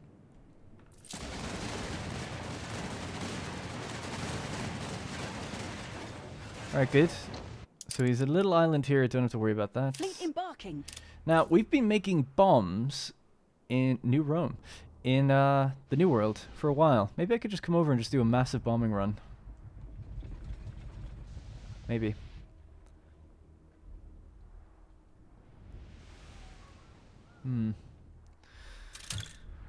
Alright, good. So he's a little island here, don't have to worry about that. Fleet embarking. Now, we've been making bombs in New Rome, in uh, the New World, for a while. Maybe I could just come over and just do a massive bombing run. Maybe. Hmm.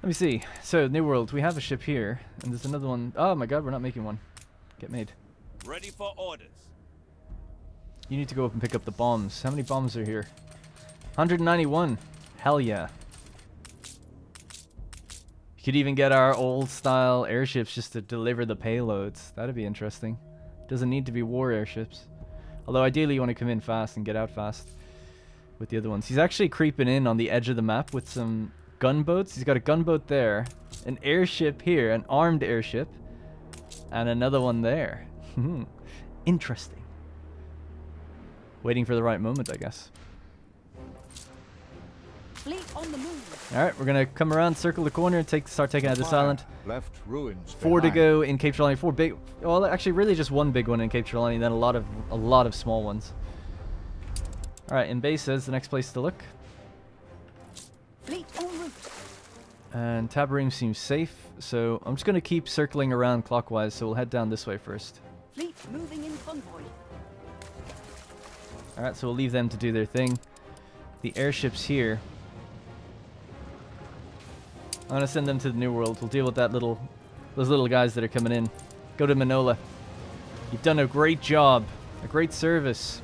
Let me see. So, New World, we have a ship here, and there's another one. Oh my god, we're not making one. Get made. Ready for orders. You need to go up and pick up the bombs. How many bombs are here? 191. Hell yeah. You could even get our old style airships just to deliver the payloads. That'd be interesting. Doesn't need to be war airships. Although ideally you want to come in fast and get out fast with the other ones. He's actually creeping in on the edge of the map with some gunboats. He's got a gunboat there, an airship here, an armed airship, and another one there. Hmm. Interesting. Waiting for the right moment, I guess. Fleet on the move. All right, we're gonna come around, circle the corner, and take start taking out this Fire island. Left ruins Four to go in Cape Trelawney. Four big. Well, actually, really just one big one in Cape Trelawney, then a lot of a lot of small ones. All right, Enbesa is the next place to look, Fleet en route. and Tabarim seems safe. So I'm just gonna keep circling around clockwise. So we'll head down this way first. Fleet moving in convoy. All right, so we'll leave them to do their thing. The airships here. I'm gonna send them to the New World. We'll deal with that little, those little guys that are coming in. Go to Manola. You've done a great job, a great service.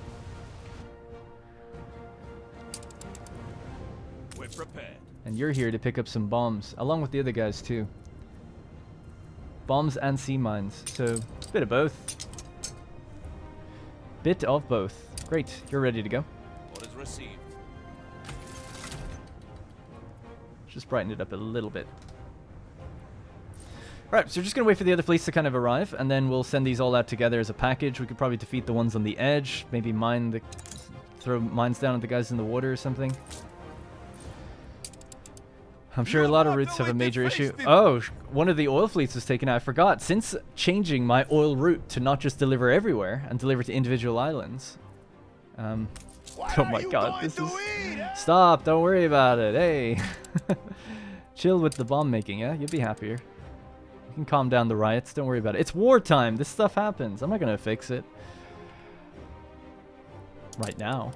We're prepared. And you're here to pick up some bombs, along with the other guys too. Bombs and sea mines, so a bit of both. Bit of both. Great, you're ready to go. Orders received. Just brighten it up a little bit. Right, so we're just going to wait for the other fleets to kind of arrive, and then we'll send these all out together as a package. We could probably defeat the ones on the edge, maybe mine the... throw mines down at the guys in the water or something. I'm sure a lot of routes have a major issue. Oh, one of the oil fleets was taken out. I forgot. Since changing my oil route to not just deliver everywhere and deliver to individual islands, um, oh my god, this is... Stop, don't worry about it. Hey. Chill with the bomb making, yeah? You'll be happier. You can calm down the riots, don't worry about it. It's wartime, this stuff happens. I'm not gonna fix it. Right now.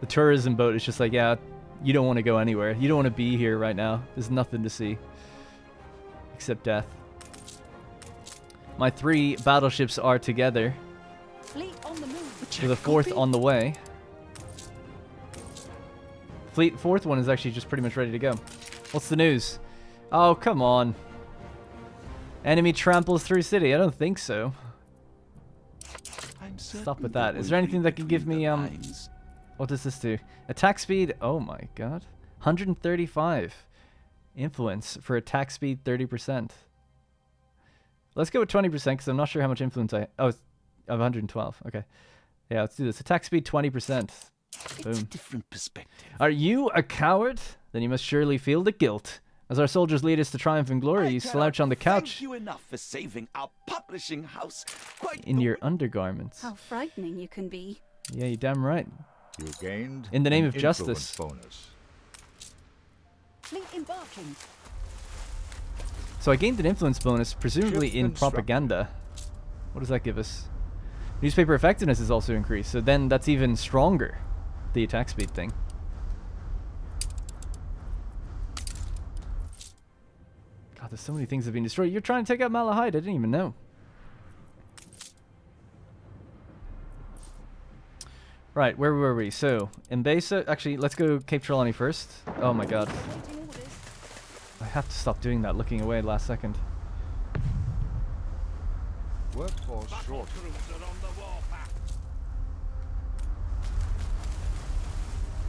The tourism boat is just like, yeah, you don't want to go anywhere. You don't want to be here right now. There's nothing to see. Except death. My three battleships are together. Fleet on the move. With a fourth on the way. Fleet fourth one is actually just pretty much ready to go. What's the news? Oh, come on. Enemy tramples through city. I don't think so. Stop with that. Is there anything that can give me um what does this do? Attack speed. Oh my god. 135 influence for attack speed 30%. Let's go with 20% because I'm not sure how much influence I Oh, it's of 112. Okay. Yeah, let's do this. Attack speed 20%. It's a Boom. different perspective. Are you a coward? Then you must surely feel the guilt. As our soldiers lead us to triumph and glory, I you slouch on the couch. Thank couch you enough for saving our publishing house. Quite in your undergarments. How frightening you can be. Yeah, you damn right. You gained In the name an of influence justice. bonus. Fleet embarking. So I gained an influence bonus, presumably Shift in propaganda. What does that give us? Newspaper effectiveness is also increased, so then that's even stronger, the attack speed thing. God, there's so many things that have been destroyed. You're trying to take out Malahide, I didn't even know. Right, where were we? So, Enbesa, actually, let's go Cape Trelawney first. Oh my god. I have to stop doing that, looking away last second. Workforce short. Crews are on the warpath.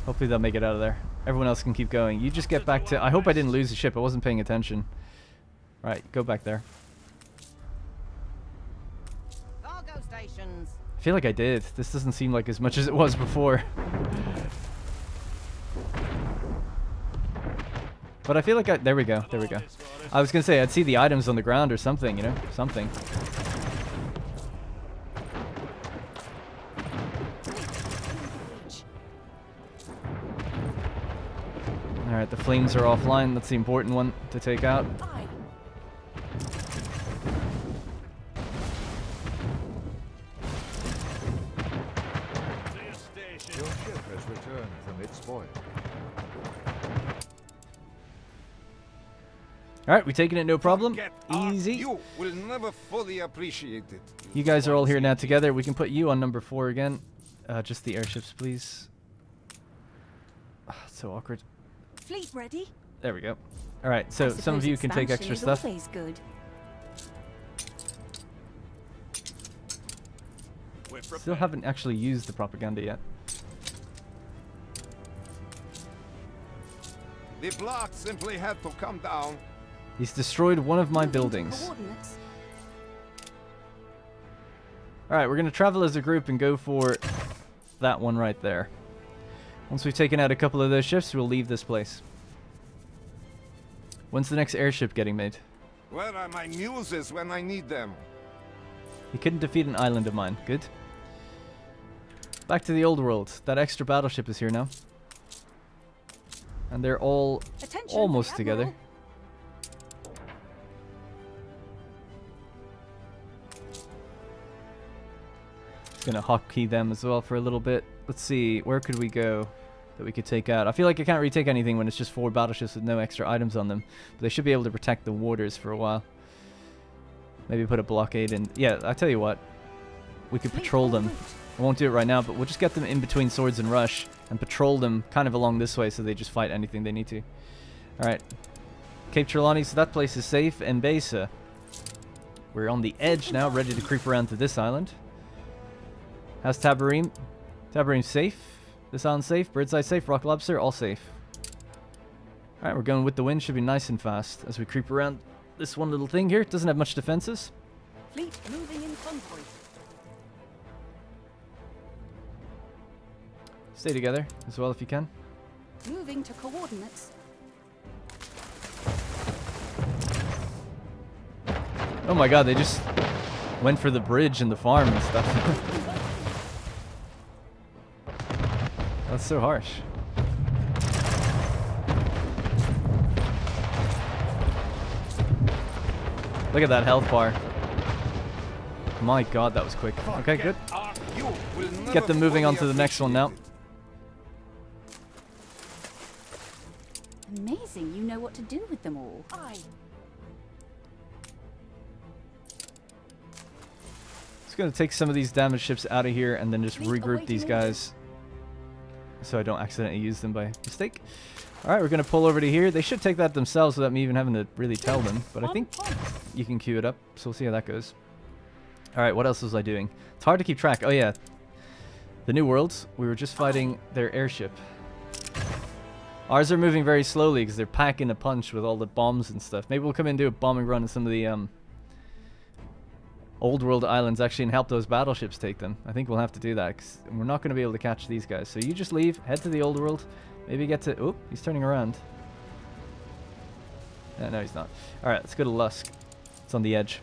Hopefully they'll make it out of there. Everyone else can keep going. You just get back to... I hope I didn't lose the ship. I wasn't paying attention. Right, go back there. Cargo stations. I feel like I did. This doesn't seem like as much as it was before. but I feel like I... There we go. There we go. I was going to say, I'd see the items on the ground or something, you know? Something. Alright, the flames are offline. That's the important one to take out. Your ship has returned from its voyage. Alright, we're taking it no problem. Easy. You will never fully appreciate it. You guys are all here now together. We can put you on number four again. Uh, just the airships, please. Ah, so awkward. Fleet ready. There we go. All right, so some of you can take extra is stuff. Always good. We're Still haven't actually used the propaganda yet. The block simply had to come down. He's destroyed one of my buildings. All right, we're gonna travel as a group and go for that one right there. Once we've taken out a couple of those ships, we'll leave this place. When's the next airship getting made? Where are my muses when I need them? He couldn't defeat an island of mine. Good. Back to the old world. That extra battleship is here now. And they're all Attention, for the almost together. Just gonna hotkey them as well for a little bit. Let's see, where could we go that we could take out? I feel like I can't really take anything when it's just four battleships with no extra items on them. But they should be able to protect the waters for a while. Maybe put a blockade in. Yeah, I tell you what. We could patrol them. I won't do it right now, but we'll just get them in between swords and rush and patrol them kind of along this way so they just fight anything they need to. Alright. Cape Trelawney, so that place is safe. Enbesa. We're on the edge now, ready to creep around to this island. How's Tabarim? Tabarim's safe. This island's safe. Birdseye safe. Rock Lobster, all safe. Alright, we're going with the wind. Should be nice and fast as we creep around this one little thing here. It doesn't have much defenses. Fleet moving in convoy. Stay together as well if you can. Moving to coordinates. Oh my god, they just went for the bridge and the farm and stuff. That's so harsh. Look at that health bar. My god, that was quick. Okay, good. Get them moving on to the next one now. Amazing, you know what to do with them all. Aye. Just gonna take some of these damaged ships out of here and then just regroup these awaiting guys. So I don't accidentally use them by mistake. Alright, we're gonna pull over to here. They should take that themselves without me even having to really tell them. But I think you can queue it up, so we'll see how that goes. Alright, what else was I doing? It's hard to keep track. Oh yeah. The New Worlds, we were just fighting their airship. Ours are moving very slowly because they're packing a punch with all the bombs and stuff. Maybe we'll come in and do a bombing run on some of the um, old world islands actually and help those battleships take them. I think we'll have to do that 'cause we're not going to be able to catch these guys. So you just leave, head to the old world, maybe get to... Oh, he's turning around. Yeah, no, he's not. Alright, let's go to Lusk. It's on the edge.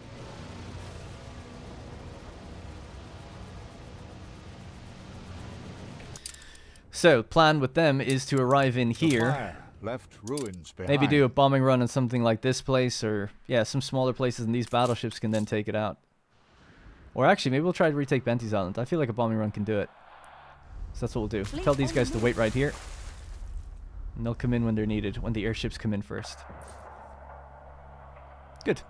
So, plan with them is to arrive in here. left ruins behind. Maybe do a bombing run on something like this place, or yeah, some smaller places, and these battleships can then take it out. Or actually, maybe we'll try to retake Bente's Island. I feel like a bombing run can do it. So that's what we'll do. Fleet Tell these guys to wait right here. And they'll come in when they're needed, when the airships come in first. Good.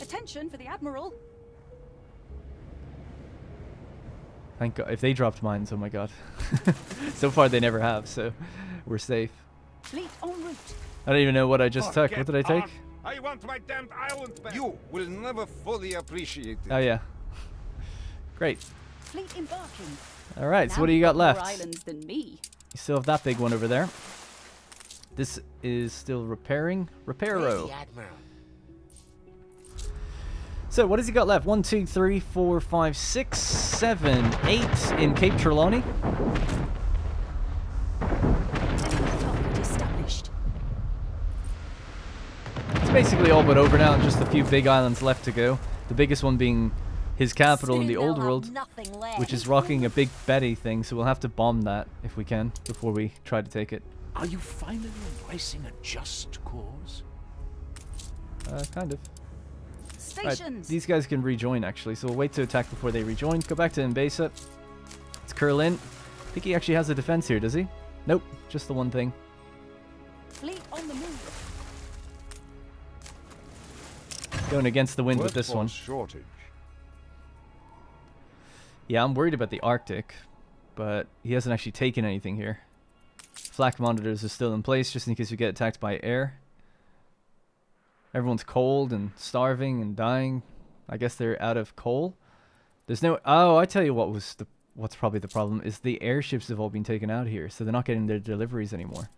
Attention for the Admiral. Thank God. If they dropped mines, oh my god. so far they never have, so we're safe. Fleet en route. I don't even know what I just took. What did I take? art. I want my damned island back. You will never fully appreciate it. Oh yeah. Great. Fleet embarking. All right. So what do you you've got more left? islands than me. You still have that big one over there. This is still repairing. Reparo. Admiral. So what has he got left? One, two, three, four, five, six, seven, eight in Cape Trelawney. Enemy target established. It's basically all but over now, and just a few big islands left to go. The biggest one being his capital in the old world, which is rocking a big Betty thing. So we'll have to bomb that if we can before we try to take it. Are you finally embracing a just cause? Uh, kind of. Right, Stations. these guys can rejoin actually, so we'll wait to attack before they rejoin. Go back to Enbesa. Let's curl in. I think he actually has a defense here, does he? Nope, just the one thing. Fleet on the move. Going against the wind with this one. Shortage. Yeah, I'm worried about the Arctic, but he hasn't actually taken anything here. Flak monitors are still in place just in case we get attacked by air. Everyone's cold and starving and dying. I guess they're out of coal. There's no. Oh, I tell you what was the. What's probably the problem is the airships have all been taken out here, so they're not getting their deliveries anymore.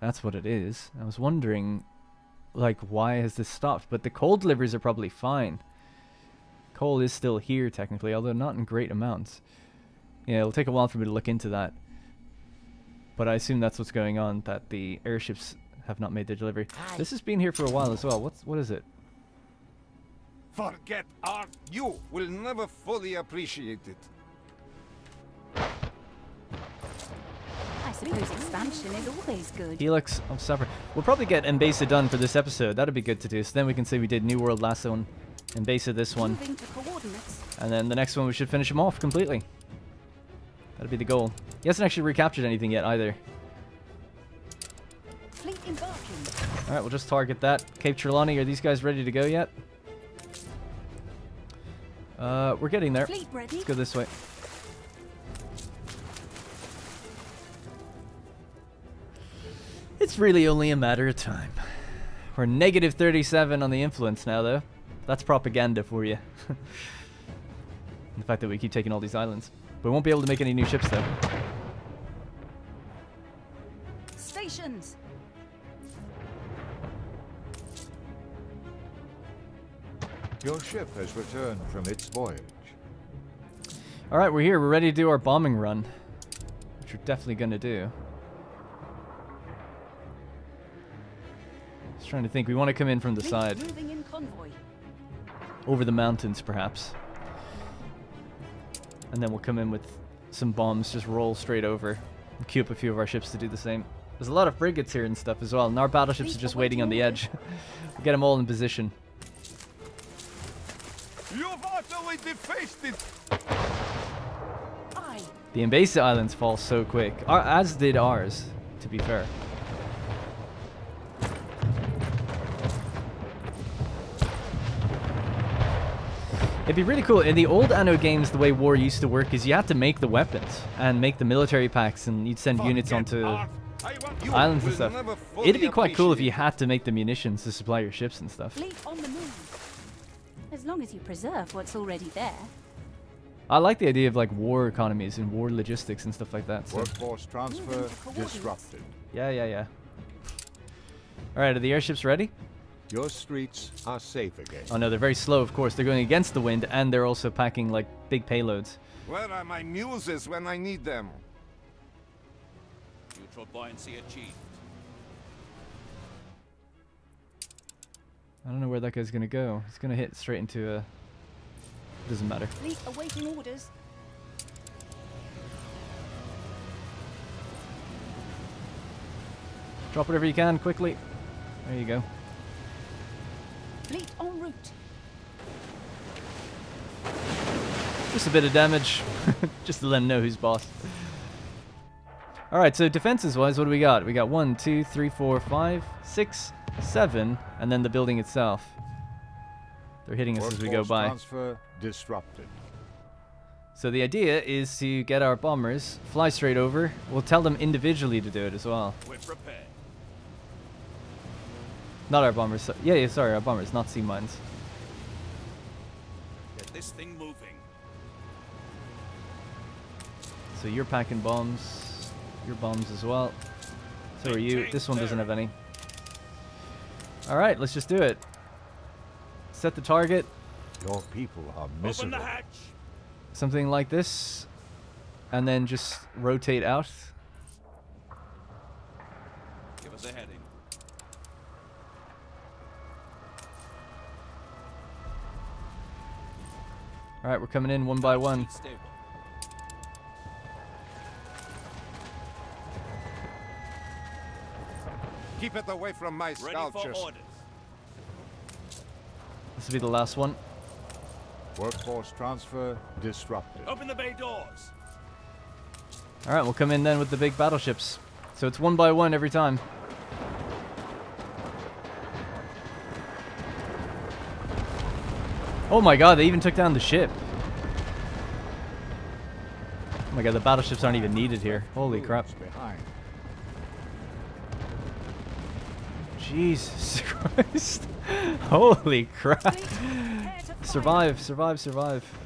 That's what it is. I was wondering, like, why has this stopped? But the coal deliveries are probably fine. Coal is still here technically, although not in great amounts. Yeah, it'll take a while for me to look into that. But I assume that's what's going on, that the airships have not made their delivery. This has been here for a while as well. What's what is it? Forget art. You will never fully appreciate it. Expansion is always good. Helix of Suffer. We'll probably get Enbesa done for this episode. That'd be good to do. So then we can say we did New World last one, Enbesa this one, Moving to coordinates. and then the next one we should finish him off completely. That'd be the goal. He hasn't actually recaptured anything yet either. Alright, we'll just target that. Cape Trelawney, are these guys ready to go yet? Uh, we're getting there. Let's go this way. It's really only a matter of time. We're negative 37 on the influence now, though. That's propaganda for you. the fact that we keep taking all these islands. But we won't be able to make any new ships, though. Stations. Your ship has returned from its voyage. Alright, we're here. We're ready to do our bombing run. Which we're definitely going to do. Just trying to think. We want to come in from the side. moving in convoy. Over the mountains, perhaps. And then we'll come in with some bombs. Just roll straight over. And queue up a few of our ships to do the same. There's a lot of frigates here and stuff as well. And our battleships are just waiting on the edge. we'll get them all in position. You've utterly defaced it. The Enbesa Islands fall so quick. Our, as did ours, to be fair. It'd be really cool. In the old Anno games, the way war used to work is you had to make the weapons and make the military packs, and you'd send units onto art. I want- you islands and stuff. It'd be quite cool if you had to make the munitions to supply your ships and stuff. On the move. As long as you preserve what's already there. I like the idea of like war economies and war logistics and stuff like that. So. Workforce transfer Moving to coordinates. disrupted. Yeah, yeah, yeah. All right, are the airships ready? Your streets are safe again. Oh no, they're very slow, of course. They're going against the wind, and they're also packing like big payloads. Where are my muses when I need them? Neutral buoyancy achieved. I don't know where that guy's gonna go. He's gonna hit straight into a. Doesn't matter. Fleet awaiting orders. Drop whatever you can quickly. There you go. Fleet en route. Just a bit of damage, just to let him know who's boss. All right, so defenses wise, what do we got? We got one, two, three, four, five, six, seven, and then the building itself. They're hitting us as we go by. transfer disrupted. So the idea is to get our bombers, fly straight over. We'll tell them individually to do it as well. We're prepared. Not our bombers. so- Yeah, yeah, sorry, our bombers, not sea mines. Get this thing moving. So you're packing bombs. Your bombs as well. So are you. This one doesn't have any. Alright, let's just do it. Set the target. Your people are Open the miserable. hatch. Something like this. And then just rotate out. Give us a heading. Alright, we're coming in one by one. Keep it away from my sculptures. This will be the last one. Workforce transfer disrupted. Open the bay doors. Alright, we'll come in then with the big battleships. So it's one by one every time. Oh my god, they even took down the ship. Oh my god, the battleships aren't even needed here. Holy crap. Jesus Christ. Holy crap. Prepare to fire. Survive, survive, survive.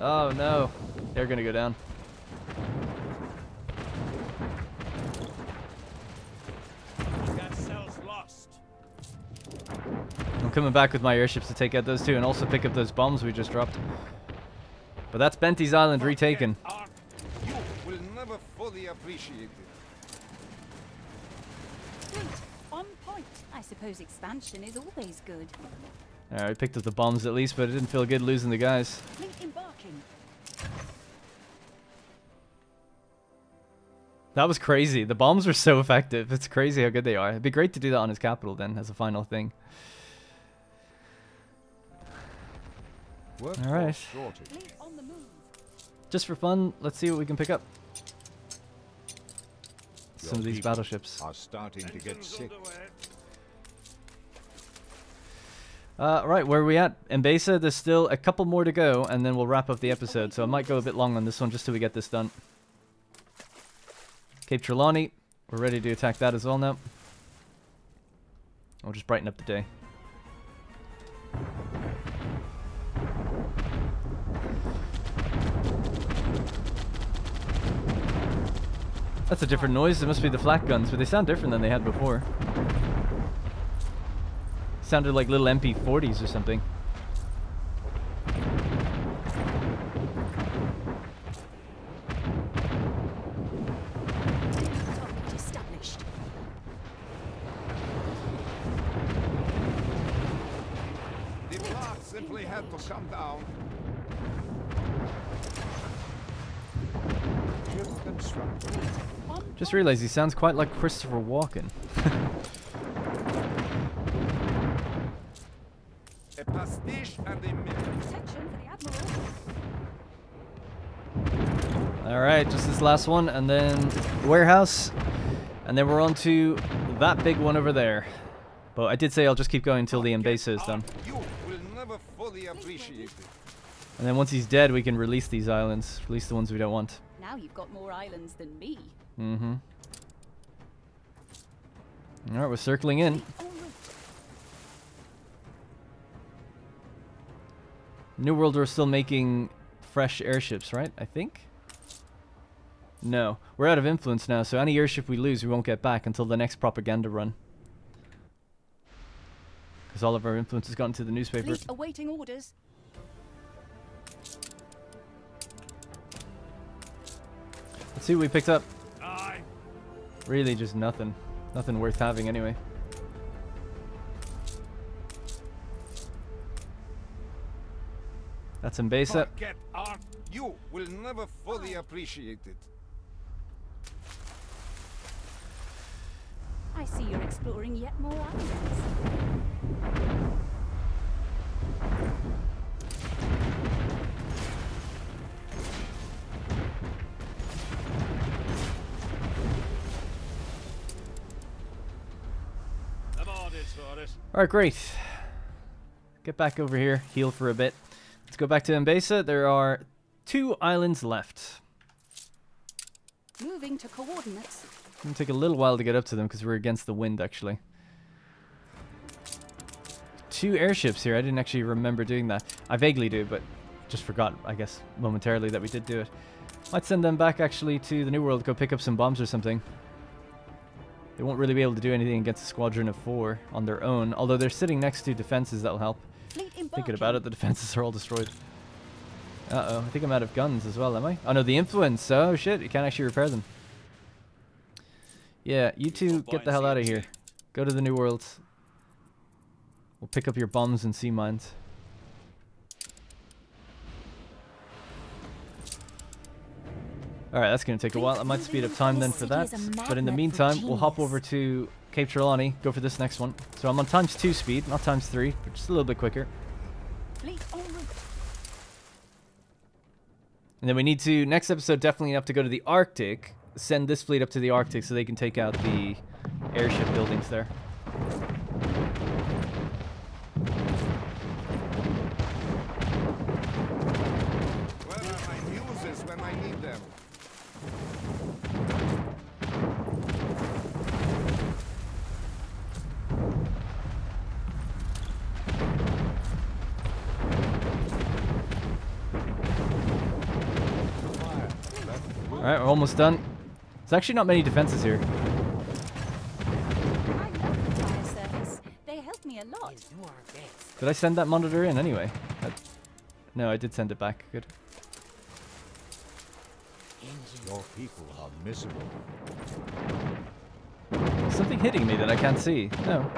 Oh no. They're gonna go down. I'm coming back with my airships to take out those two and also pick up those bombs we just dropped. But that's Bente's Island retaken. You will never fully appreciate it. On point. I suppose expansion is always good. Alright, picked up the bombs at least, but it didn't feel good losing the guys. That was crazy. The bombs were so effective. It's crazy how good they are. It'd be great to do that on his capital then as a final thing. Workforce Alright. shortage. Fleet on the move. Just for fun, let's see what we can pick up. Some of these people battleships. Are starting to get sick. underway. Uh, right, where are we at? Enbesa, there's still a couple more to go, and then we'll wrap up the episode. So I might go a bit long on this one just till we get this done. Cape Trelawney, we're ready to attack that as well now. I'll just brighten up the day. That's a different noise. It must be the flak guns, but they sound different than they had before. Sounded like little MP40s or something. On Just realized he sounds quite like Christopher Walken. A pastiche and a protection for the admiral. Alright, just this last one, and then warehouse. And then we're on to that big one over there. But I did say I'll just keep going until the Enbesa is done. You will never fully appreciate it. And then once he's dead, we can release these islands. Release the ones we don't want. Now you've got more islands than me. Mm-hmm. Alright, we're circling in. New World are still making fresh airships, right? I think? No. We're out of influence now, so any airship we lose, we won't get back until the next propaganda run. Because all of our influence has gone to the newspaper. Fleet awaiting orders. Let's see what we picked up. Aye. Really just nothing. Nothing worth having anyway. That's Enbesa. Forget art. You will never fully appreciate it. I see you're exploring yet more islands. Orders. Alright, great. Get back over here, heal for a bit. Let's go back to Enbesa. There are two islands left. Moving to coordinates. It's gonna take a little while to get up to them because we're against the wind, actually. Two airships here. I didn't actually remember doing that. I vaguely do, but just forgot, I guess, momentarily that we did do it. Might send them back, actually, to the New World, go pick up some bombs or something. They won't really be able to do anything against a squadron of four on their own, although they're sitting next to defenses that'll help. Thinking about it, the defenses are all destroyed. Uh-oh, I think I'm out of guns as well, am I? Oh no, the influence. Oh shit, you can't actually repair them. Yeah, you two get the hell out of here. Go to the New Worlds. We'll pick up your bombs and sea mines. Alright, that's going to take a while. I might speed up time then for that. But in the meantime, we'll hop over to Cape Trelawney, go for this next one. So I'm on times 2 speed, not times 3, but just a little bit quicker. Fleet en route. And then we need to, next episode, definitely have to go to the Arctic, send this fleet up to the Arctic so they can take out the airship buildings there. Where are my muses when I need them? Alright, we're almost done. There's actually not many defenses here. I love the. They help me a lot. Did I send that monitor in anyway? I- no, I did send it back. Good. Your people are miserable. Something hitting me that I can't see. No.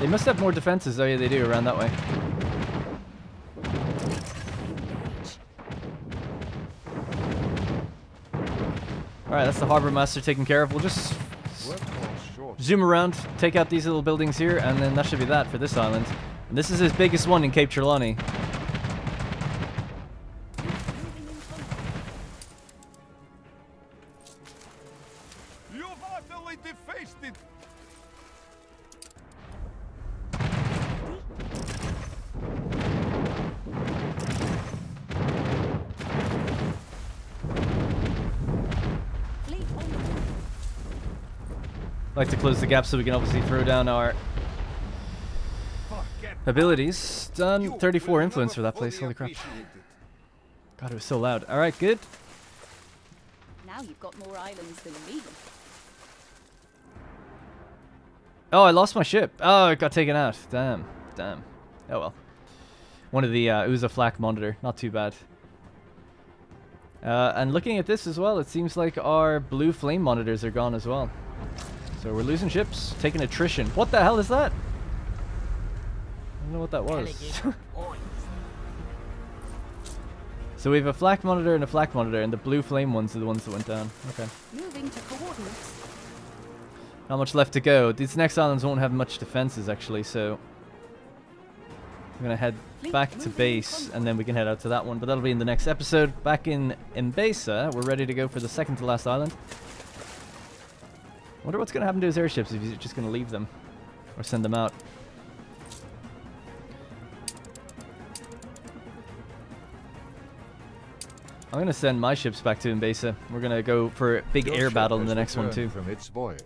They must have more defenses. Oh yeah, they do around that way. Alright, that's the harbor master taken care of. We'll just zoom around, take out these little buildings here, and then that should be that for this island. And this is his biggest one in Cape Trelawney. Close the gap so we can obviously throw down our abilities. Done 34 influence for that place. Holy crap. God, it was so loud. Alright, good. Now you've got more islands than me. Oh, I lost my ship. Oh, it got taken out. Damn. Damn. Oh well. One of the uh, Uza flak monitor. Not too bad. Uh, and looking at this as well, it seems like our blue flame monitors are gone as well. So we're losing ships, taking attrition. What the hell is that? I don't know what that was. so we have a flak monitor and a flak monitor, and the blue flame ones are the ones that went down. Okay. Moving to coordinates. Not much left to go. These next islands won't have much defenses actually, so I'm gonna head Fleet back to base and then we can head out to that one, but that'll be in the next episode. Back in Enbesa, we're ready to go for the second to last island. Wonder what's gonna happen to his airships if he's just gonna leave them or send them out. I'm gonna send my ships back to Enbesa. We're gonna go for a big Your air battle in the next one too. From its voyage.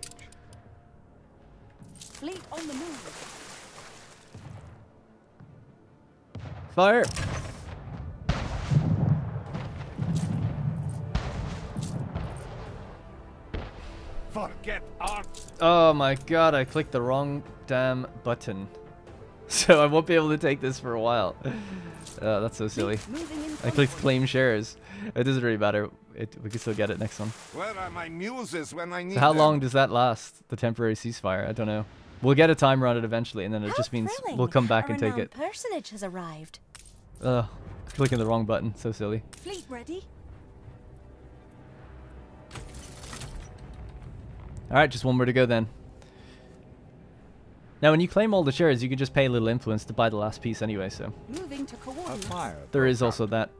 Fleet on the move. Fire! Forget art. Oh my god, I clicked the wrong damn button. So I won't be able to take this for a while. Uh, that's so silly. Fleet moving in I clicked claim shares. It doesn't really matter. It, we can still get it next one. Where are my muses when I need So how them? long does that last? The temporary ceasefire? I don't know. We'll get a timer on it eventually, and then it How just means thrilling. we'll come back A and take renowned it. personage has arrived. Ugh, clicking the wrong button. So silly. Fleet ready. All right, just one more to go then. Now, when you claim all the shares, you can just pay a little influence to buy the last piece anyway. So Moving to A coordinates. fire. there broke is also that.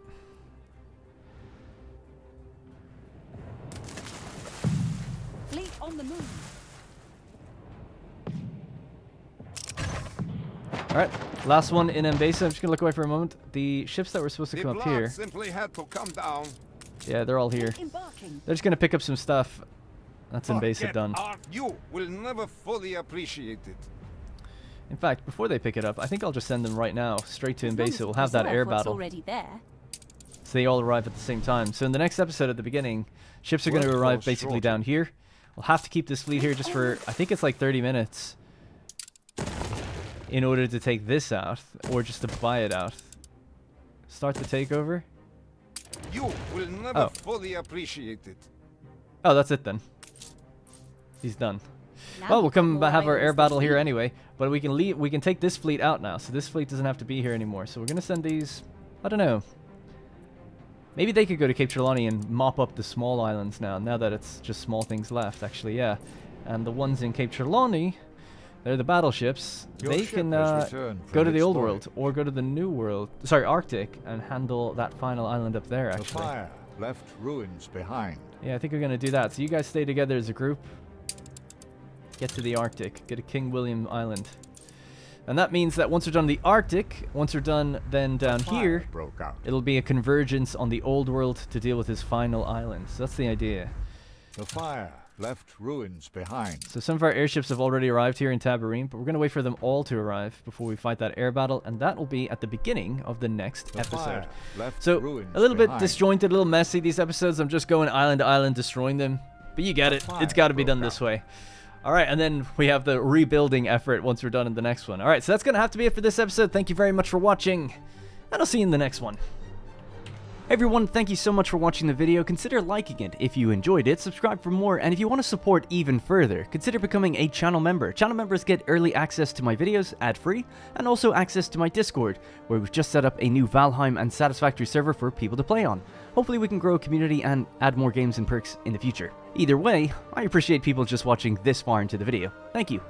Fleet on the move. All right, last one in Enbesa. I'm just gonna look away for a moment. The ships that were supposed to The come up here, simply had to come down. yeah, they're all here. They're just gonna pick up some stuff. That's Enbesa Forget done. art. You will never fully appreciate it. In fact, before they pick it up, I think I'll just send them right now, straight to As long as we We'll have that air battle, already there. so they all arrive at the same time. So in the next episode at the beginning, ships are going to arrive basically shortage. down here. We'll have to keep this fleet here just for, I think it's like 30 minutes, in order to take this out, or just to buy it out. Start the takeover. You will never Oh. fully appreciate it. Oh, that's it then. He's done. Now well, we'll come more have our air battle here anyway, but we can leave. We can take this fleet out now, so this fleet doesn't have to be here anymore. So we're gonna send these. I don't know. Maybe they could go to Cape Trelawney and mop up the small islands now. Now that it's just small things left, actually, yeah. And the ones in Cape Trelawney, they're the battleships. Your they can uh, go to the old voyage. world or go to the new world. Sorry, Arctic, and handle that final island up there. Actually, The fire left ruins behind. Yeah, I think we're gonna do that. So you guys stay together as a group. Get to the Arctic. Get to King William Island. And that means that once we're done the Arctic, once we're done then down here, broke out. it'll be a convergence on the old world to deal with his final island. So that's the idea. The fire left ruins behind. So some of our airships have already arrived here in Tabarine, but we're going to wait for them all to arrive before we fight that air battle, and that will be at the beginning of the next The episode. So a little bit behind. disjointed, a little messy these episodes. I'm just going island to island, destroying them. But you get it. It's got to be done this way. All right, and then we have the rebuilding effort once we're done in the next one. All right, so that's going to have to be it for this episode. Thank you very much for watching, and I'll see you in the next one. Hey everyone, thank you so much for watching the video. Consider liking it if you enjoyed it, subscribe for more, and if you want to support even further, consider becoming a channel member. Channel members get early access to my videos ad-free, and also access to my Discord, where we've just set up a new Valheim and Satisfactory server for people to play on. Hopefully we can grow a community and add more games and perks in the future. Either way, I appreciate people just watching this far into the video. Thank you.